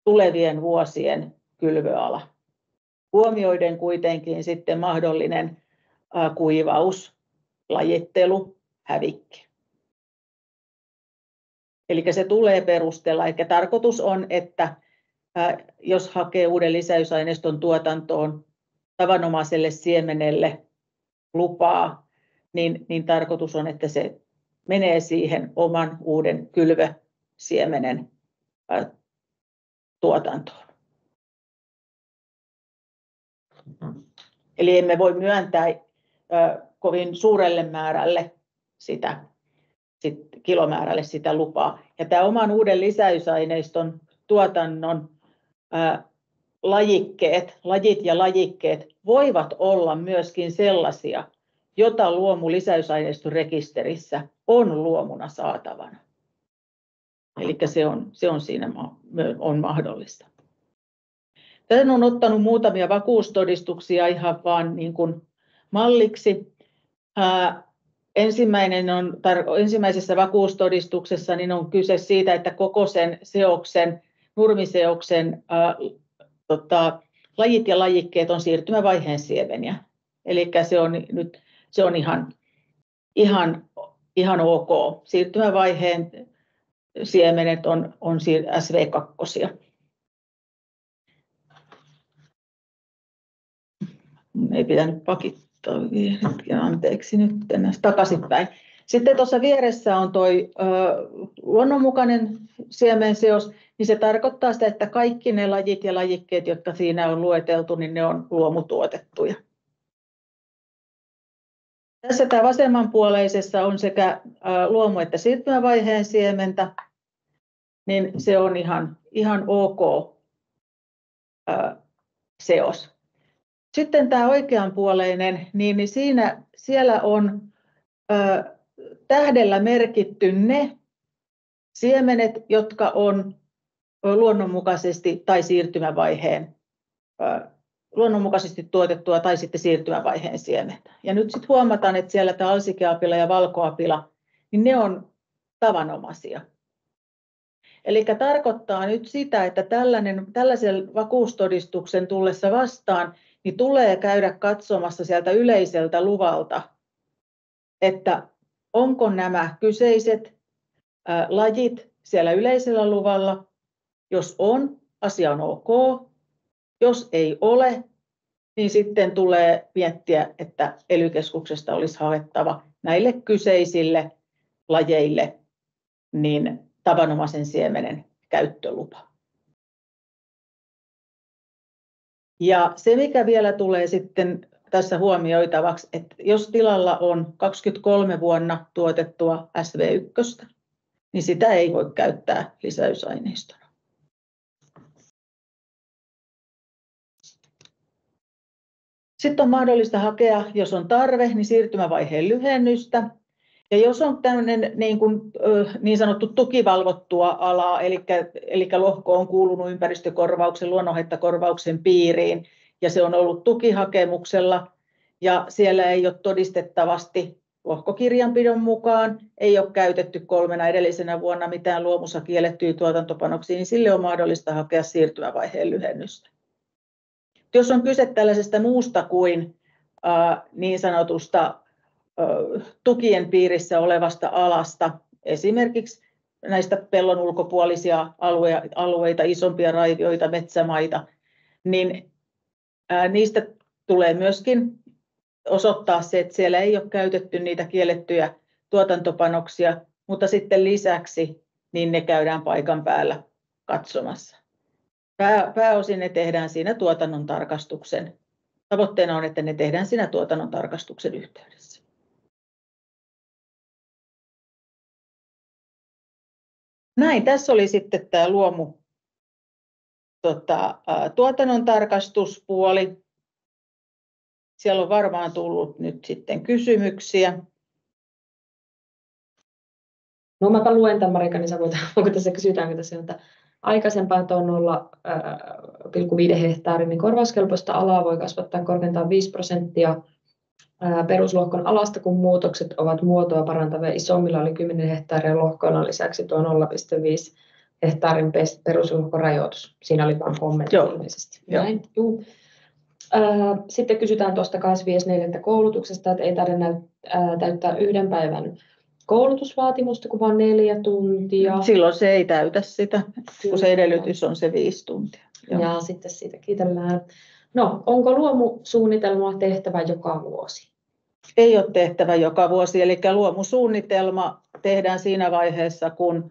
tulevien vuosien kylvöala. Huomioiden kuitenkin sitten mahdollinen kuivaus, lajittelu, hävikki. Eli se tulee perustella. Eli tarkoitus on, että jos hakee uuden lisäysaineiston tuotantoon tavanomaiselle siemenelle lupaa, niin, niin tarkoitus on, että se menee siihen oman uuden kylvösiemenen tuotantoon. Eli emme voi myöntää kovin suurelle määrälle sitä sit kilomäärälle sitä lupaa. Ja tämä oman uuden lisäysaineiston tuotannon lajikkeet, lajit ja lajikkeet voivat olla myöskin sellaisia, jota luomu lisäysaineiston rekisterissä on luomuna saatavana. Eli se on, se on siinä on mahdollista. Tämän on ottanut muutamia vakuustodistuksia ihan vaan niin kuin malliksi. Ää, ensimmäinen on, tar- ensimmäisessä vakuustodistuksessa niin on kyse siitä, että koko sen seoksen, nurmiseoksen ää, tota, lajit ja lajikkeet on siirtymävaiheen siemeniä. Eli se on nyt se on ihan, ihan, ihan ok. Siirtymävaiheen siemenet on, on SV2. Ei pitänyt pakittaa hetken, anteeksi nyt takaisinpäin. Sitten tuossa vieressä on tuo luonnonmukainen siemenseos, niin se tarkoittaa sitä, että kaikki ne lajit ja lajikkeet, jotka siinä on lueteltu, niin ne on luomutuotettuja. Tässä tämä vasemmanpuoleisessa on sekä luomu- että siirtymävaiheen siementä, niin se on ihan, ihan ok seos. Sitten tämä oikeanpuoleinen, niin, niin siinä, siellä on ö, tähdellä merkitty ne siemenet, jotka on luonnonmukaisesti tai siirtymävaiheen ö, luonnonmukaisesti tuotettua tai sitten siirtymävaiheen siementä. Ja nyt sitten huomataan, että siellä tämä alsikeapila ja valkoapila, niin ne on tavanomaisia. Eli tarkoittaa nyt sitä, että tällainen, tällaisen vakuustodistuksen tullessa vastaan, niin tulee käydä katsomassa sieltä yleiseltä luvalta, että onko nämä kyseiset lajit siellä yleisellä luvalla. Jos on, asia on ok. Jos ei ole, niin sitten tulee miettiä, että ely olisi haettava näille kyseisille lajeille niin tavanomaisen siemenen käyttölupa. Ja se, mikä vielä tulee sitten tässä huomioitavaksi, että jos tilalla on 23 vuonna tuotettua SV1, niin sitä ei voi käyttää lisäysaineistona. Sitten on mahdollista hakea, jos on tarve, niin siirtymävaiheen lyhennystä. Ja jos on tämmöinen niin, kuin, niin sanottu tukivalvottua alaa, eli, eli lohko on kuulunut ympäristökorvauksen, luonnonhaittakorvauksen piiriin, ja se on ollut tukihakemuksella, ja siellä ei ole todistettavasti lohkokirjanpidon mukaan, ei ole käytetty kolmena edellisenä vuonna mitään luomussa kiellettyjä tuotantopanoksia, niin sille on mahdollista hakea siirtymävaiheen lyhennystä. Jos on kyse tällaisesta muusta kuin niin sanotusta tukien piirissä olevasta alasta, esimerkiksi näistä pellon ulkopuolisia alueita, isompia raivioita, metsämaita, niin niistä tulee myöskin osoittaa se, että siellä ei ole käytetty niitä kiellettyjä tuotantopanoksia, mutta sitten lisäksi niin ne käydään paikan päällä katsomassa. Pää, pääosin ne tehdään siinä tuotannon tarkastuksen. Tavoitteena on, että ne tehdään siinä tuotannon tarkastuksen yhteydessä. Näin, tässä oli sitten tämä luomu tota, tuotannon tarkastuspuoli. Siellä on varmaan tullut nyt sitten kysymyksiä. No mäpä luen tämän Marika, niin sä voit, onko tässä kysytäänkö tässä, että Aikaisempaan tuon 0,5 hehtaarin niin korvauskelpoista alaa voi kasvattaa korkeintaan 5 prosenttia peruslohkon alasta, kun muutokset ovat muotoa parantavia. Isommilla oli 10 hehtaaria lohkoilla lisäksi tuo 0,5 hehtaarin peruslohkon rajoitus. Siinä oli vain kommentti Joo. ilmeisesti. Joo. Näin. Juu. Sitten kysytään tuosta 25.4. koulutuksesta, että ei tarvitse täyttää yhden päivän koulutusvaatimusta, kun vain neljä tuntia. Silloin se ei täytä sitä, kun se edellytys on se viisi tuntia. Joo. Ja sitten siitä kiitellään. No, onko luomusuunnitelma tehtävä joka vuosi? Ei ole tehtävä joka vuosi, eli luomusuunnitelma tehdään siinä vaiheessa, kun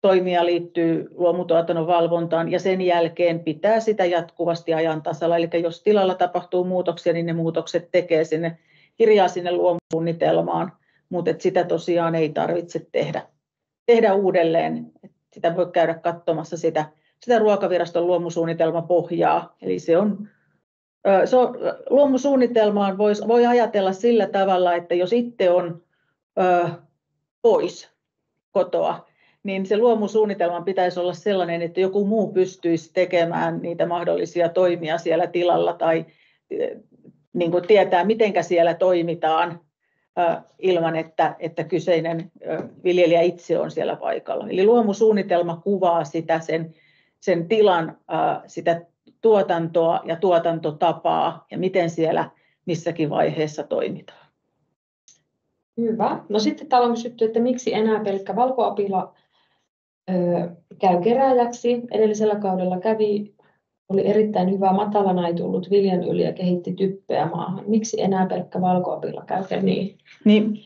toimija liittyy luomutuotannon valvontaan ja sen jälkeen pitää sitä jatkuvasti ajan tasalla. Eli jos tilalla tapahtuu muutoksia, niin ne muutokset tekee sinne, kirjaa sinne luomusuunnitelmaan, mutta sitä tosiaan ei tarvitse tehdä, tehdä uudelleen. Sitä voi käydä katsomassa sitä, sitä ruokaviraston luomusuunnitelmapohjaa. Eli se on, se on luomusuunnitelmaan voi, voi ajatella sillä tavalla, että jos itse on ö, pois kotoa, niin se luomusuunnitelman pitäisi olla sellainen, että joku muu pystyisi tekemään niitä mahdollisia toimia siellä tilalla tai niin kuin tietää, miten siellä toimitaan ilman, että, että kyseinen viljelijä itse on siellä paikalla. Eli luomusuunnitelma kuvaa sitä sen, sen tilan, sitä tuotantoa ja tuotantotapaa ja miten siellä missäkin vaiheessa toimitaan. Hyvä. No sitten täällä on kysytty, että miksi enää pelkkä valkoapila käy keräjäksi. Edellisellä kaudella kävi, oli erittäin hyvä matalana ei tullut viljan yli ja kehitti typpeä maahan. Miksi enää pelkkä valkoapilla käy niin? niin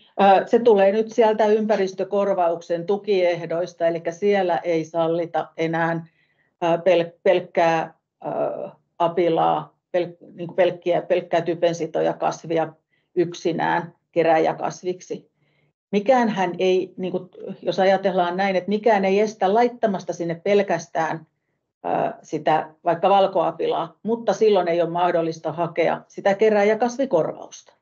se tulee nyt sieltä ympäristökorvauksen tukiehdoista, eli siellä ei sallita enää pelkkää apilaa, niin pelkkiä, pelkkää typensitoja kasvia yksinään keräjäkasviksi mikään hän ei, niin kuin, jos ajatellaan näin, että mikään ei estä laittamasta sinne pelkästään sitä vaikka valkoapilaa, mutta silloin ei ole mahdollista hakea sitä kerää- ja kasvikorvausta.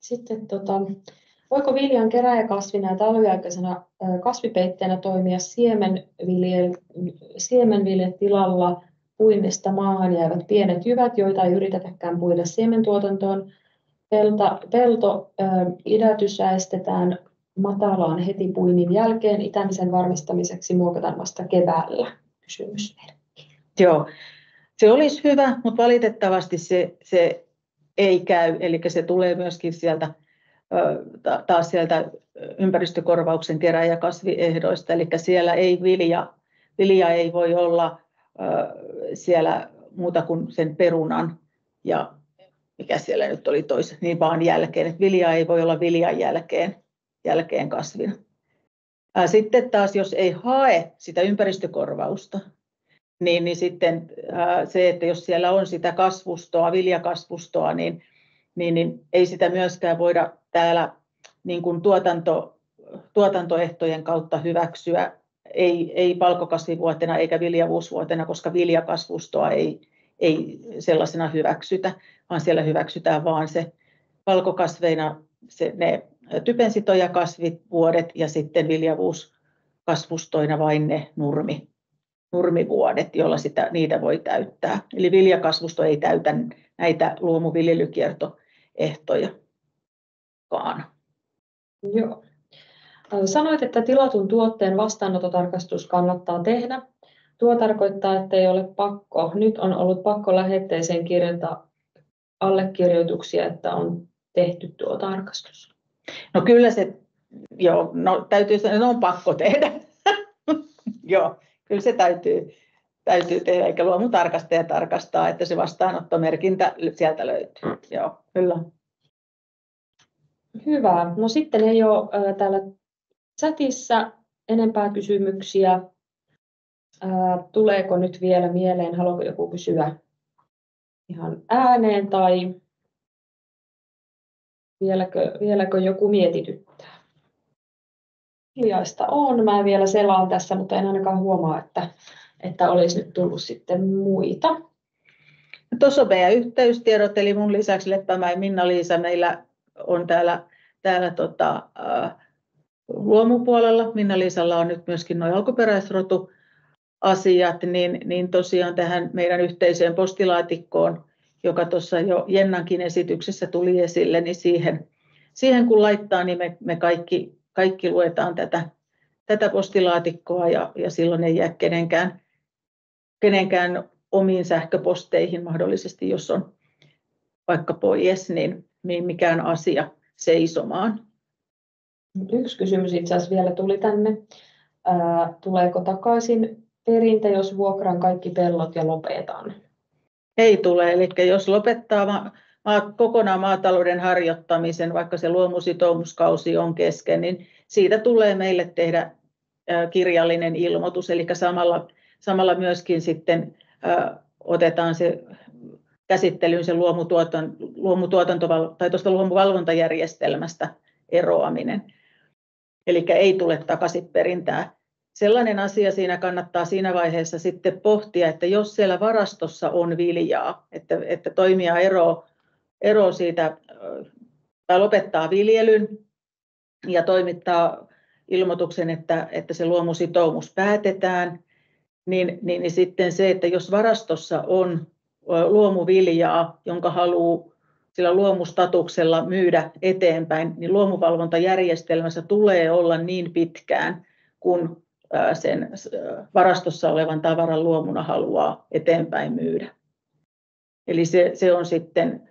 Sitten tota, voiko viljan keräjäkasvina ja talviaikaisena kasvipeitteenä toimia siemenviljetilalla puinnista maahan jäävät pienet jyvät, joita ei yritetäkään puida siementuotantoon, Pelta, pelto ö, idätyssäestetään matalaan heti puinnin jälkeen. Itämisen varmistamiseksi muokataan vasta keväällä. Kysymysmerkki. Joo, se olisi hyvä, mutta valitettavasti se, se ei käy. Eli se tulee myöskin sieltä taas sieltä ympäristökorvauksen kerä- ja kasviehdoista. Eli siellä ei vilja, vilja ei voi olla siellä muuta kuin sen perunan ja mikä siellä nyt oli tois, niin vaan jälkeen, että vilja ei voi olla viljan jälkeen, jälkeen kasvina. Sitten taas, jos ei hae sitä ympäristökorvausta, niin, niin sitten se, että jos siellä on sitä kasvustoa, viljakasvustoa, niin, niin, niin ei sitä myöskään voida täällä niin kuin tuotanto, tuotantoehtojen kautta hyväksyä, ei, ei palkokasvivuotena eikä viljavuusvuotena, koska viljakasvustoa ei, ei sellaisena hyväksytä, vaan siellä hyväksytään vaan se valkokasveina se, ne typensitojakasvivuodet ja sitten viljavuuskasvustoina vain ne nurmi, nurmivuodet, joilla sitä, niitä voi täyttää. Eli viljakasvusto ei täytä näitä luomuviljelykiertoehtojakaan. Joo. Sanoit, että tilatun tuotteen vastaanottotarkastus kannattaa tehdä. Tuo tarkoittaa, että ei ole pakko. Nyt on ollut pakko lähetteeseen kirjata allekirjoituksia, että on tehty tuo tarkastus. No kyllä se, joo, no täytyy sanoa, että on pakko tehdä. joo, kyllä se täytyy, täytyy tehdä, eikä luomutarkastaja tarkastaa, että se vastaanottomerkintä sieltä löytyy. Joo, kyllä. Hyvä. No sitten ei ole äh, täällä chatissa enempää kysymyksiä tuleeko nyt vielä mieleen, haluaako joku kysyä ihan ääneen tai vieläkö, vieläkö joku mietityttää? Hiljaista on. Mä vielä selaan tässä, mutta en ainakaan huomaa, että, että olisi nyt tullut sitten muita. Tuossa on meidän yhteystiedot, eli mun lisäksi Leppämäen Minna-Liisa meillä on täällä, täällä tota, äh, luomupuolella. Minna-Liisalla on nyt myöskin nuo alkuperäisrotu asiat, niin, niin tosiaan tähän meidän yhteiseen postilaatikkoon, joka tuossa jo Jennankin esityksessä tuli esille, niin siihen, siihen kun laittaa, niin me, me kaikki, kaikki luetaan tätä, tätä postilaatikkoa ja, ja silloin ei jää kenenkään, kenenkään omiin sähköposteihin mahdollisesti, jos on vaikka pois, niin, niin mikään asia seisomaan. Yksi kysymys itse asiassa vielä tuli tänne. Ää, tuleeko takaisin perintä, jos vuokran kaikki pellot ja lopetan? Ei tule, eli jos lopettaa ma- ma- kokonaan maatalouden harjoittamisen, vaikka se luomusitoumuskausi on kesken, niin siitä tulee meille tehdä kirjallinen ilmoitus, eli samalla, samalla myöskin sitten otetaan se käsittelyyn se luomutuotan, luomutuotanto, tai tuosta luomuvalvontajärjestelmästä eroaminen. Eli ei tule takaisin perintää. Sellainen asia siinä kannattaa siinä vaiheessa sitten pohtia, että jos siellä varastossa on viljaa, että, että toimija ero, ero siitä tai lopettaa viljelyn ja toimittaa ilmoituksen, että, että se luomusitoumus päätetään, niin, niin, niin sitten se, että jos varastossa on luomuviljaa, jonka haluaa sillä luomustatuksella myydä eteenpäin, niin luomuvalvontajärjestelmässä tulee olla niin pitkään, kun sen varastossa olevan tavaran luomuna haluaa eteenpäin myydä. Eli se, se on sitten,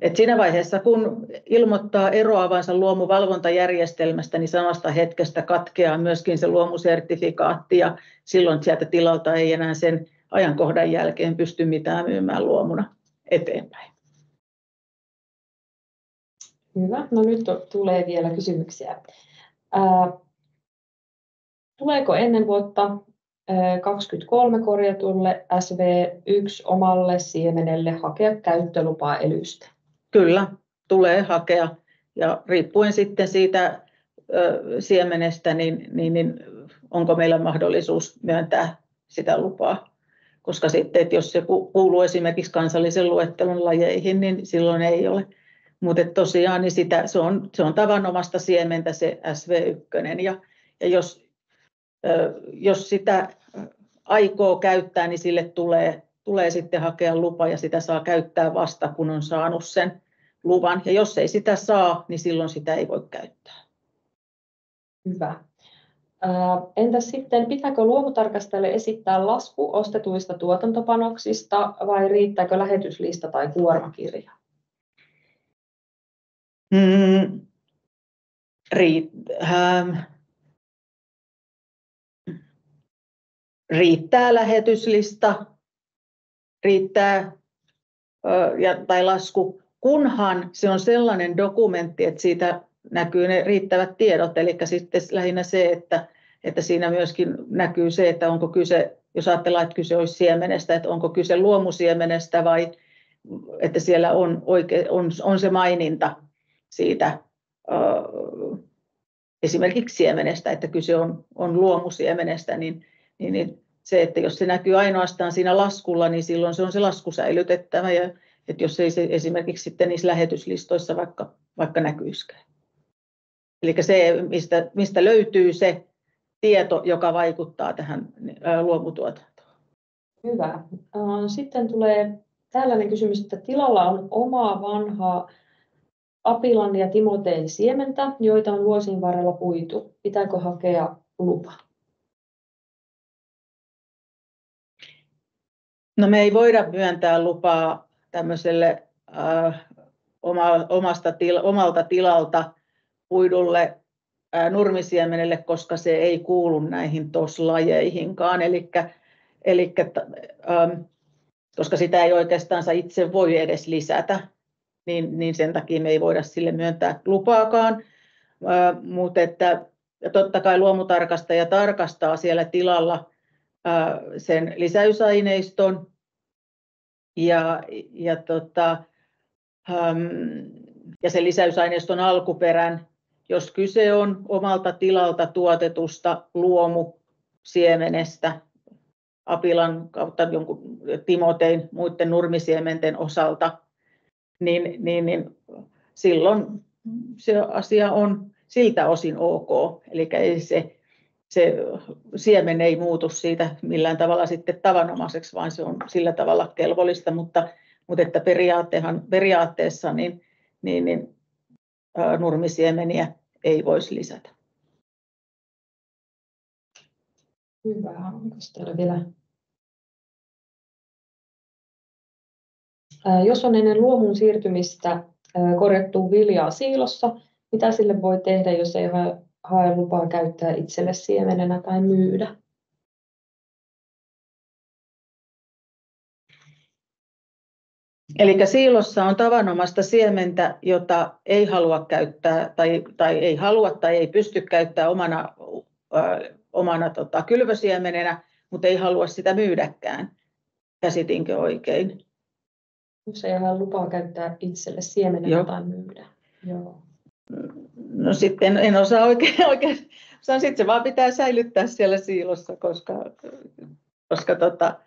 että siinä vaiheessa kun ilmoittaa eroavansa luomuvalvontajärjestelmästä, niin samasta hetkestä katkeaa myöskin se luomusertifikaatti ja silloin sieltä tilalta ei enää sen ajankohdan jälkeen pysty mitään myymään luomuna eteenpäin. Hyvä. No nyt tulee vielä kysymyksiä. Ää, tuleeko ennen vuotta 2023 korjatulle SV1 omalle siemenelle hakea käyttölupaa elystä? Kyllä, tulee hakea. Ja riippuen sitten siitä ö, siemenestä, niin, niin, niin onko meillä mahdollisuus myöntää sitä lupaa. Koska sitten, että jos se kuuluu esimerkiksi kansallisen luettelon lajeihin, niin silloin ei ole. Mutta tosiaan niin sitä, se, on, se on tavanomasta siementä se SV1. Ja, ja jos, jos sitä aikoo käyttää, niin sille tulee, tulee sitten hakea lupa ja sitä saa käyttää vasta, kun on saanut sen luvan. Ja jos ei sitä saa, niin silloin sitä ei voi käyttää. Hyvä. Entäs sitten, pitääkö luomutarkastajalle esittää lasku ostetuista tuotantopanoksista vai riittääkö lähetyslista tai kuormakirja? Mm, riit, riittää lähetyslista, riittää ja, tai lasku, kunhan se on sellainen dokumentti, että siitä näkyy ne riittävät tiedot, eli sitten lähinnä se, että, että siinä myöskin näkyy se, että onko kyse, jos ajatellaan, että kyse olisi siemenestä, että onko kyse luomusiemenestä vai että siellä on, oike, on, on se maininta siitä esimerkiksi siemenestä, että kyse on, on luomusiemenestä, niin, niin, niin se, että jos se näkyy ainoastaan siinä laskulla, niin silloin se on se lasku säilytettävä, ja että jos ei se esimerkiksi sitten niissä lähetyslistoissa vaikka, vaikka näkyisikään. Eli se, mistä, mistä löytyy se tieto, joka vaikuttaa tähän luomutuotantoon. Hyvä. Sitten tulee tällainen kysymys, että tilalla on omaa vanhaa Apilan ja Timoteen siementä, joita on vuosien varrella puitu. Pitääkö hakea lupa? No me ei voida myöntää lupaa tämmöiselle äh, oma, omasta til, omalta tilalta puidulle äh, nurmisiemenelle, koska se ei kuulu näihin TOS-lajeihinkaan. Elikkä, elikkä, ähm, koska sitä ei oikeastaan itse voi edes lisätä niin, niin sen takia me ei voida sille myöntää lupaakaan. Mutta että ja totta kai luomutarkastaja tarkastaa siellä tilalla sen lisäysaineiston ja, ja, tota, ja sen lisäysaineiston alkuperän, jos kyse on omalta tilalta tuotetusta luomusiemenestä, apilan kautta jonkun timotein muiden nurmisiementen osalta, niin, niin, niin silloin se asia on siltä osin ok. Eli ei se, se siemen ei muutu siitä millään tavalla sitten tavanomaiseksi, vaan se on sillä tavalla kelvollista, mutta, mutta että periaatteessa niin, niin, niin nurmisiemeniä ei voisi lisätä. Hyvä. Onko täällä vielä Jos on ennen luomun siirtymistä korjattua viljaa siilossa. Mitä sille voi tehdä, jos ei hae lupaa käyttää itselle siemenenä tai myydä? Eli siilossa on tavanomaista siementä, jota ei halua käyttää tai, tai ei halua tai ei pysty käyttämään omana, ö, omana tota, kylvösiemenenä, mutta ei halua sitä myydäkään. Käsitinkö oikein? Jos ei ole lupaa käyttää itselle siemenenä Joo. tai myydä. Joo. No sitten en osaa oikein, oikein sitten se vaan pitää säilyttää siellä siilossa, koska, koska tota,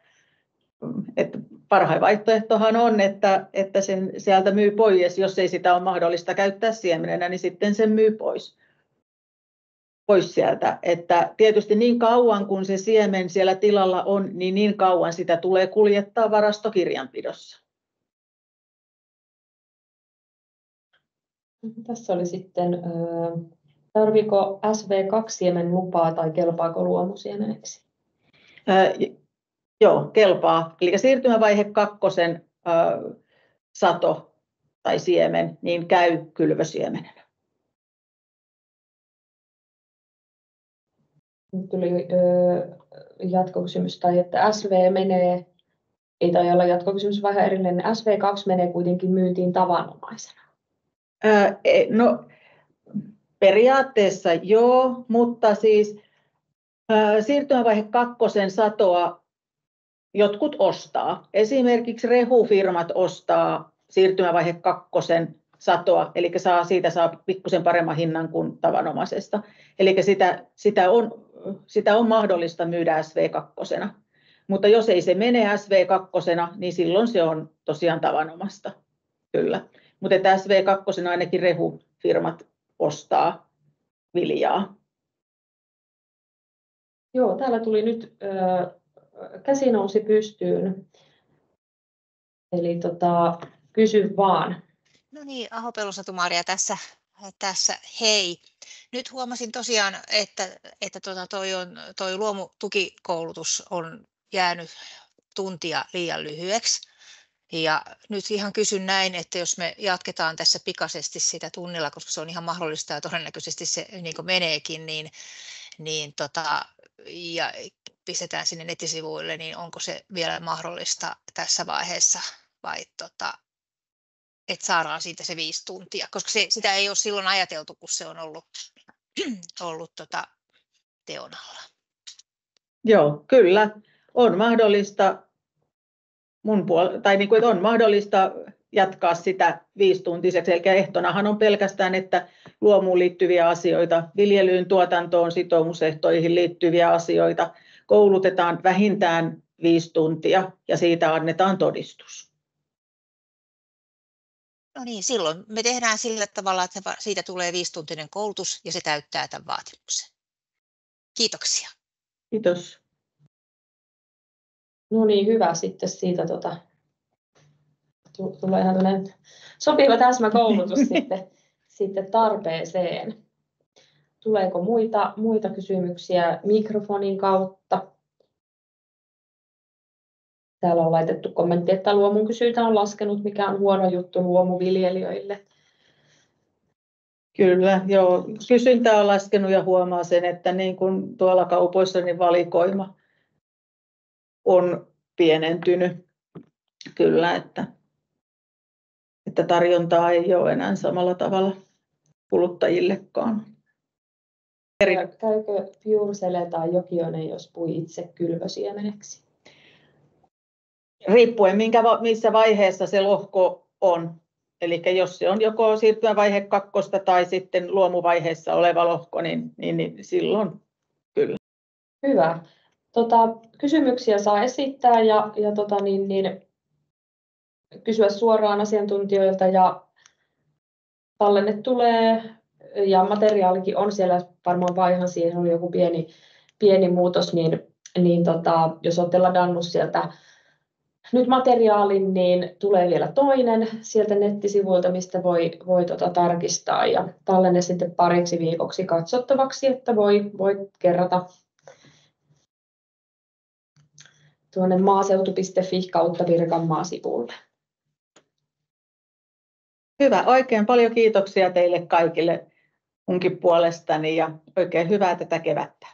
että parhain vaihtoehtohan on, että, että sen sieltä myy pois, jos ei sitä ole mahdollista käyttää siemenenä, niin sitten sen myy pois, pois sieltä. Että tietysti niin kauan kuin se siemen siellä tilalla on, niin niin kauan sitä tulee kuljettaa varastokirjanpidossa. Tässä oli sitten, tarviko SV2-siemen lupaa tai kelpaako luomusiemeneksi? Joo, kelpaa. Eli siirtymävaihe kakkosen ö, sato tai siemen, niin käy kylvösiemenenä. Nyt tuli ö, jatkokysymys, tai että SV menee, ei tai olla jatkokysymys vähän erillinen, SV2 menee kuitenkin myyntiin tavanomaisena. E, no, periaatteessa joo, mutta siis siirtymävaihe kakkosen satoa jotkut ostaa. Esimerkiksi rehufirmat ostaa siirtymävaihe kakkosen satoa, eli saa, siitä saa pikkusen paremman hinnan kuin tavanomaisesta. Eli sitä, sitä, on, sitä on mahdollista myydä SV2. Mutta jos ei se mene SV2, niin silloin se on tosiaan tavanomasta. Kyllä. Mutta SV2 ainakin rehufirmat ostaa viljaa. Joo, täällä tuli nyt käsi nousi pystyyn. Eli tota, kysy vaan. No niin, Aho Pelusatumaria tässä, tässä. Hei. Nyt huomasin tosiaan, että, että tota toi, on, toi luomutukikoulutus on jäänyt tuntia liian lyhyeksi. Ja nyt ihan kysyn näin, että jos me jatketaan tässä pikaisesti sitä tunnilla, koska se on ihan mahdollista ja todennäköisesti se niin meneekin, niin, niin tota, ja pistetään sinne nettisivuille, niin onko se vielä mahdollista tässä vaiheessa vai tota, että saadaan siitä se viisi tuntia, koska se, sitä ei ole silloin ajateltu, kun se on ollut, ollut tota, teon alla. Joo, kyllä. On mahdollista, mun puol- tai niin kuin, on mahdollista jatkaa sitä viisituntiseksi. Eli ehtonahan on pelkästään, että luomuun liittyviä asioita, viljelyyn, tuotantoon, sitoumusehtoihin liittyviä asioita koulutetaan vähintään viisi tuntia ja siitä annetaan todistus. No niin, silloin me tehdään sillä tavalla, että siitä tulee viisituntinen koulutus ja se täyttää tämän vaatimuksen. Kiitoksia. Kiitos. No niin, hyvä sitten siitä tota, tulee ihan sopiva täsmäkoulutus sitten, sitten tarpeeseen. Tuleeko muita, muita kysymyksiä mikrofonin kautta? Täällä on laitettu kommentti, että luomun kysyntä on laskenut, mikä on huono juttu luomuviljelijöille. Kyllä, joo. Kysyntä on laskenut ja huomaa sen, että niin kuin tuolla kaupoissa niin valikoima on pienentynyt. Kyllä, että, että tarjontaa ei ole enää samalla tavalla kuluttajillekaan. Käykö Fursele tai Jokionen, jos pui itse kylvösiemeneksi? Riippuen minkä, missä vaiheessa se lohko on. Eli jos se on joko siirtymävaihe kakkosta tai sitten luomuvaiheessa oleva lohko, niin, niin, niin silloin kyllä. Hyvä. Tota, kysymyksiä saa esittää ja, ja tota, niin, niin, kysyä suoraan asiantuntijoilta ja tallenne tulee ja materiaalikin on siellä, varmaan vaihan siihen on joku pieni, pieni muutos, niin, niin tota, jos olette ladannut sieltä nyt materiaalin, niin tulee vielä toinen sieltä nettisivuilta, mistä voi, voi tota tarkistaa ja tallenne sitten pariksi viikoksi katsottavaksi, että voi, voi kerrata tuonne maaseutu.fi kautta Virkanmaa sivulle. Hyvä, oikein paljon kiitoksia teille kaikille munkin puolestani ja oikein hyvää tätä kevättä.